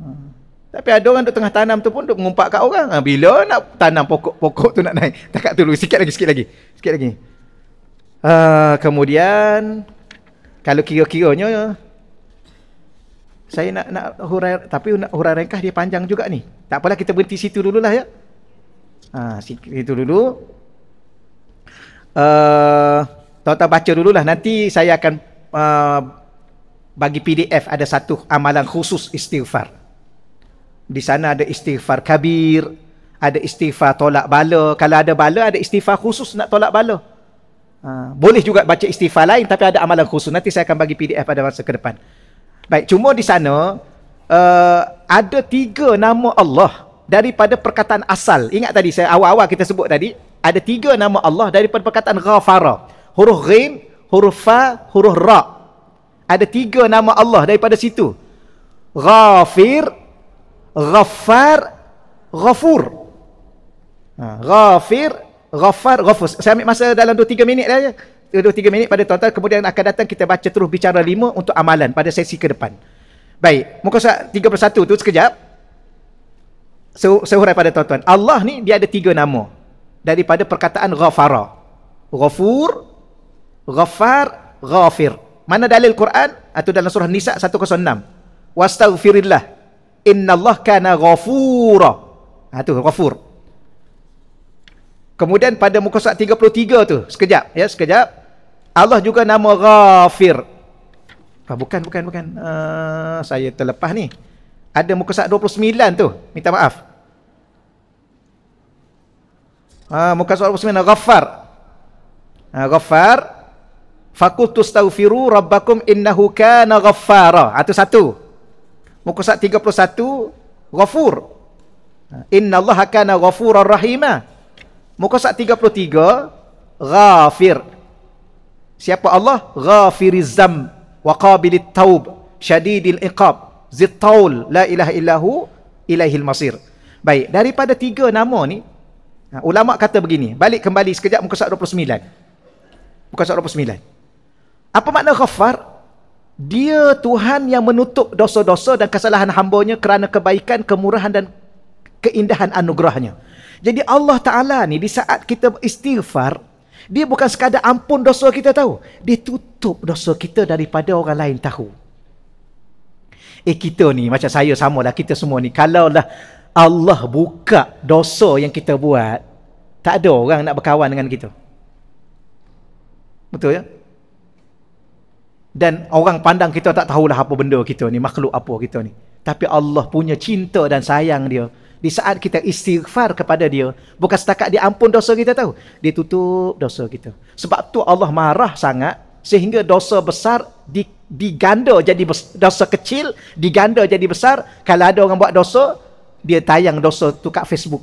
A: Ha. Tapi ada orang duk tengah tanam tu pun duk mengumpat kat orang. Ha. Bila nak tanam pokok-pokok tu nak naik. Takat dulu. Sikit lagi, sikit lagi. Sikit lagi. Ha. Kemudian. Kalau kira-kiranya. Saya nak nak hurai. Tapi nak hurai ringkas dia panjang juga ni. Tak apalah kita berhenti situ dululah ya. Ha. Situ dulu. Uh, Tuan-tuan baca dululah. Nanti saya akan. Uh, bagi PDF ada satu amalan khusus istighfar. Di sana ada istighfar kabir, ada istighfar tolak bala. Kalau ada bala, ada istighfar khusus nak tolak bala. Ha, boleh juga baca istighfar lain tapi ada amalan khusus. Nanti saya akan bagi PDF pada masa ke depan. Baik, cuma di sana uh, ada tiga nama Allah daripada perkataan asal. Ingat tadi saya awal-awal kita sebut tadi, ada tiga nama Allah daripada perkataan ghafara. Huruf ghin, huruf fa, huruf ra' ada tiga nama Allah daripada situ. Ghafir Ghaffar Ghafur. Ha, Ghafir Ghaffar Ghafur. Saya ambil masa dalam 2-3 minit saja 2-3 minit pada tuan-tuan kemudian akan datang kita baca terus bicara lima untuk amalan pada sesi ke depan baik muka surat 31 tu sekejap saya hurai pada tuan-tuan Allah ni dia ada tiga nama daripada perkataan Ghafara Ghafur Ghaffar Ghafir mana dalil Quran? Atau dalam surah Nisa 106. Wastaghfirillah. Innallaha kana ghafura. Ha tu ghafur. Kemudian pada muka surat 33 tu, sekejap ya, sekejap. Allah juga nama Ghafir. Ah, bukan bukan bukan. Uh, saya terlepas ni. Ada muka surat 29 tu. Minta maaf. Ah, muka surat 29 Ghaffar. Ah, uh, Ghaffar Fakultu astaghfiru rabbakum innahu kana ghaffara. Itu satu. Muka surat 31 ghafur. Innallaha kana ghafurar rahima. Muka surat 33 ghafir. Siapa Allah? Ghafiriz zam wa qabilit taub syadidil iqab zit taul la ilaha illahu ilaihil masir. Baik, daripada tiga nama ni ulama kata begini, balik kembali sekejap muka surat 29. Muka surat 29. Apa makna ghafar? Dia Tuhan yang menutup dosa-dosa dan kesalahan hambanya kerana kebaikan, kemurahan dan keindahan anugerahnya. Jadi Allah Ta'ala ni di saat kita istighfar, dia bukan sekadar ampun dosa kita tahu. Dia tutup dosa kita daripada orang lain tahu. Eh kita ni macam saya sama lah kita semua ni. Kalau lah Allah buka dosa yang kita buat, tak ada orang nak berkawan dengan kita. Betul ya? dan orang pandang kita tak tahulah apa benda kita ni makhluk apa kita ni tapi Allah punya cinta dan sayang dia di saat kita istighfar kepada dia bukan setakat dia ampun dosa kita tahu dia tutup dosa kita sebab tu Allah marah sangat sehingga dosa besar di, diganda jadi dosa kecil diganda jadi besar kalau ada orang buat dosa dia tayang dosa tu kat Facebook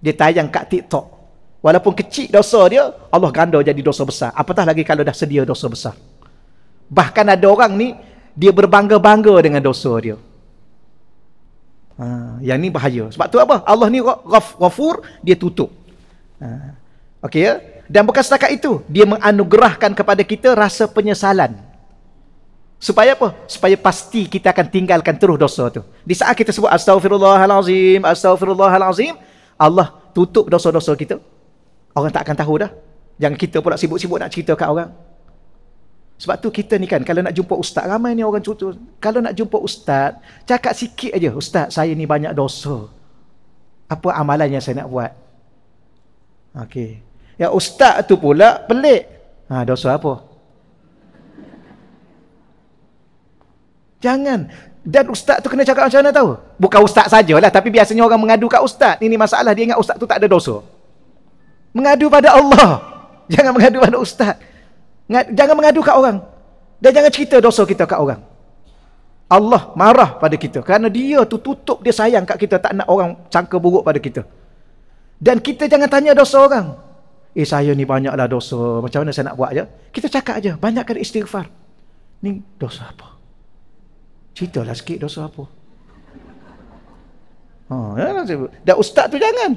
A: dia tayang kat TikTok Walaupun kecil dosa dia, Allah ganda jadi dosa besar. Apatah lagi kalau dah sedia dosa besar. Bahkan ada orang ni, dia berbangga-bangga dengan dosa dia. Ha, yang ni bahaya. Sebab tu apa? Allah ni ghafur, dia tutup. Ha. Okey ya? Dan bukan setakat itu, dia menganugerahkan kepada kita rasa penyesalan. Supaya apa? Supaya pasti kita akan tinggalkan terus dosa tu. Di saat kita sebut astagfirullahalazim, astagfirullahalazim, Allah tutup dosa-dosa kita. Orang tak akan tahu dah. Jangan kita pula sibuk-sibuk nak cerita kat orang. Sebab tu kita ni kan, kalau nak jumpa ustaz, ramai ni orang cutu. Kalau nak jumpa ustaz, cakap sikit aja, ustaz saya ni banyak dosa. Apa amalan yang saya nak buat? Okey. Ya ustaz tu pula pelik. Ha, dosa apa? Jangan. Dan ustaz tu kena cakap macam mana tahu? Bukan ustaz sajalah, tapi biasanya orang mengadu kat ustaz. Ini masalah, dia ingat ustaz tu tak ada dosa. Mengadu pada Allah. Jangan mengadu pada ustaz. Jangan mengadu kat orang. Dan jangan cerita dosa kita kat orang. Allah marah pada kita. Kerana dia tu tutup, dia sayang kat kita. Tak nak orang sangka buruk pada kita. Dan kita jangan tanya dosa orang. Eh saya ni banyaklah dosa. Macam mana saya nak buat je? Kita cakap aja, Banyakkan istighfar. Ni dosa apa? Ceritalah sikit dosa apa. Ha, ya, dan ustaz tu jangan.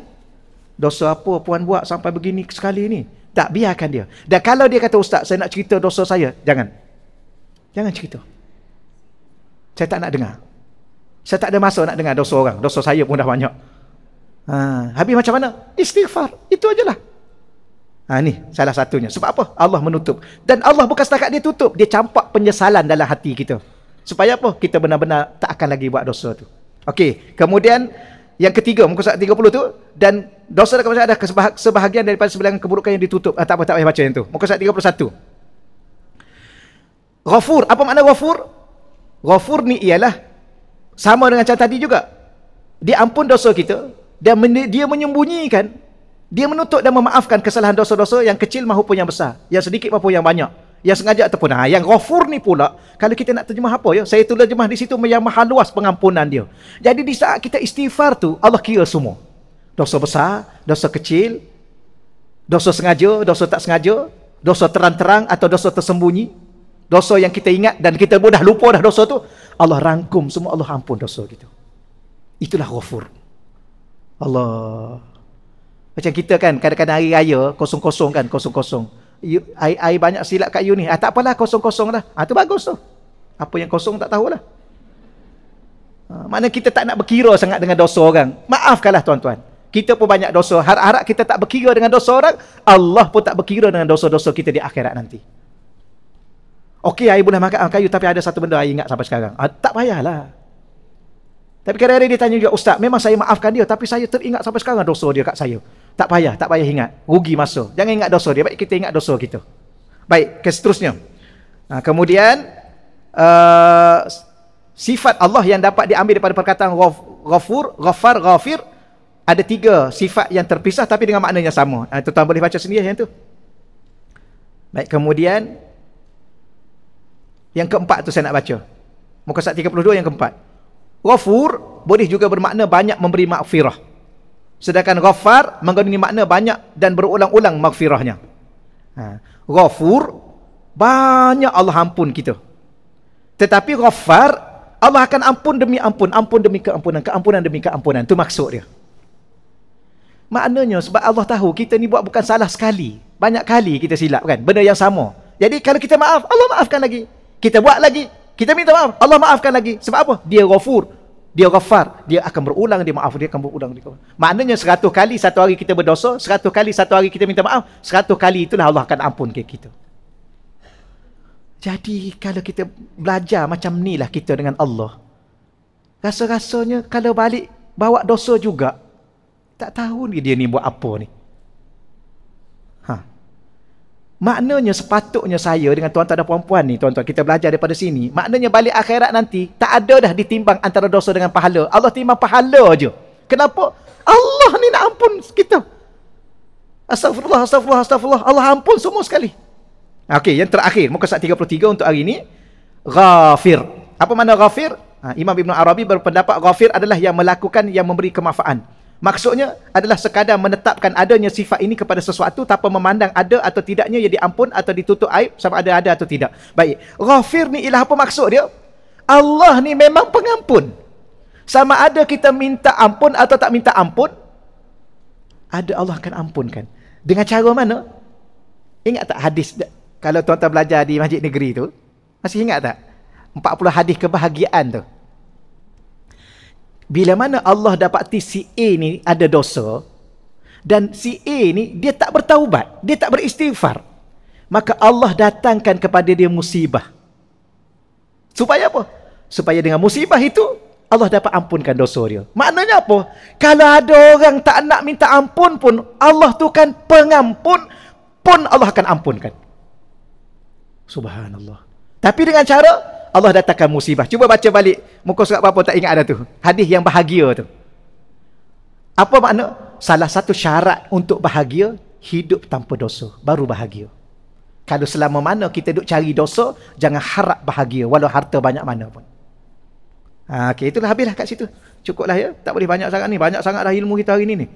A: Dosa apa puan buat sampai begini sekali ni? Tak, biarkan dia. Dan kalau dia kata, Ustaz, saya nak cerita dosa saya. Jangan. Jangan cerita. Saya tak nak dengar. Saya tak ada masa nak dengar dosa orang. Dosa saya pun dah banyak. Ha, habis macam mana? Istighfar. Itu ajalah. Ha, ni salah satunya. Sebab apa? Allah menutup. Dan Allah bukan setakat dia tutup. Dia campak penyesalan dalam hati kita. Supaya apa? Kita benar-benar tak akan lagi buat dosa tu. Okey. Kemudian, yang ketiga, muka surat 30 tu. Dan dosa dan kemaksiatan ada sebahagian daripada sebilangan keburukan yang ditutup. Ah, tak apa, tak payah baca yang tu. Muka surat 31. Ghafur. Apa makna ghafur? Ghafur ni ialah sama dengan macam tadi juga. Dia ampun dosa kita. Dan dia menyembunyikan. Dia menutup dan memaafkan kesalahan dosa-dosa yang kecil maupun yang besar. Yang sedikit maupun yang banyak yang sengaja ataupun ha, yang ghafur ni pula kalau kita nak terjemah apa ya? Saya tulis terjemah di situ yang maha luas pengampunan dia. Jadi di saat kita istighfar tu Allah kira semua. Dosa besar dosa kecil dosa sengaja dosa tak sengaja dosa terang-terang atau dosa tersembunyi dosa yang kita ingat dan kita mudah lupa dah dosa tu Allah rangkum semua Allah ampun dosa kita. Itulah ghafur. Allah. Macam kita kan kadang-kadang hari raya kosong-kosong kan kosong-kosong air, air banyak silap kat you ni. Ah, tak apalah, kosong-kosong lah. Ah, tu bagus tu. Apa yang kosong tak tahulah. Ah, mana kita tak nak berkira sangat dengan dosa orang. Maafkanlah tuan-tuan. Kita pun banyak dosa. Harap-harap kita tak berkira dengan dosa orang. Allah pun tak berkira dengan dosa-dosa kita di akhirat nanti. Okey, air boleh makan kayu. Tapi ada satu benda air ingat sampai sekarang. Ah, tak payahlah. Tapi kadang-kadang dia tanya juga, Ustaz, memang saya maafkan dia. Tapi saya teringat sampai sekarang dosa dia kat saya. Tak payah, tak payah ingat. Rugi masa. Jangan ingat dosa dia. Baik kita ingat dosa kita. Baik, ke seterusnya. Ha, kemudian, uh, sifat Allah yang dapat diambil daripada perkataan ghafur, ghafar, ghafir, ada tiga sifat yang terpisah tapi dengan maknanya sama. Ha, tuan boleh baca sendiri yang tu. Baik, kemudian, yang keempat tu saya nak baca. Muka surat 32 yang keempat. Ghafur boleh juga bermakna banyak memberi maghfirah. Sedangkan ghafar mengandungi makna banyak dan berulang-ulang maghfirahnya. Ha. Ghafur, banyak Allah ampun kita. Tetapi ghafar, Allah akan ampun demi ampun, ampun demi keampunan, keampunan demi keampunan. Itu maksud dia. Maknanya sebab Allah tahu kita ni buat bukan salah sekali. Banyak kali kita silap kan. Benda yang sama. Jadi kalau kita maaf, Allah maafkan lagi. Kita buat lagi. Kita minta maaf, Allah maafkan lagi. Sebab apa? Dia ghafur dia ghafar, dia akan berulang dia maaf, dia akan berulang dia. Maknanya seratus kali satu hari kita berdosa, seratus kali satu hari kita minta maaf, seratus kali itulah Allah akan ampun ke kita. Jadi kalau kita belajar macam ni lah kita dengan Allah, rasa-rasanya kalau balik bawa dosa juga, tak tahu ni dia ni buat apa ni. Maknanya sepatutnya saya dengan tuan-tuan dan puan-puan ni, tuan-tuan kita belajar daripada sini. Maknanya balik akhirat nanti, tak ada dah ditimbang antara dosa dengan pahala. Allah timbang pahala je. Kenapa? Allah ni nak ampun kita. Astagfirullah, astagfirullah, astagfirullah. Allah ampun semua sekali. Okey, yang terakhir. Muka surat 33 untuk hari ini. Ghafir. Apa makna ghafir? Ha, Imam Ibn Arabi berpendapat ghafir adalah yang melakukan, yang memberi kemafaan. Maksudnya adalah sekadar menetapkan adanya sifat ini kepada sesuatu tanpa memandang ada atau tidaknya ia diampun atau ditutup aib sama ada ada atau tidak. Baik. Ghafir ni ialah apa maksud dia? Allah ni memang pengampun. Sama ada kita minta ampun atau tak minta ampun, ada Allah akan ampunkan. Dengan cara mana? Ingat tak hadis kalau tuan-tuan belajar di masjid negeri tu? Masih ingat tak? 40 hadis kebahagiaan tu. Bila mana Allah dapati si A ni ada dosa dan si A ni dia tak bertaubat, dia tak beristighfar. Maka Allah datangkan kepada dia musibah. Supaya apa? Supaya dengan musibah itu Allah dapat ampunkan dosa dia. Maknanya apa? Kalau ada orang tak nak minta ampun pun, Allah tu kan pengampun, pun Allah akan ampunkan. Subhanallah. Tapi dengan cara Allah datangkan musibah. Cuba baca balik muka surat apa tak ingat ada tu. Hadis yang bahagia tu. Apa makna? Salah satu syarat untuk bahagia hidup tanpa dosa, baru bahagia. Kalau selama mana kita duk cari dosa, jangan harap bahagia walau harta banyak mana pun. Ha, okay, itulah habislah kat situ. Cukuplah ya. Tak boleh banyak sangat ni. Banyak sangat dah ilmu kita hari ni ni.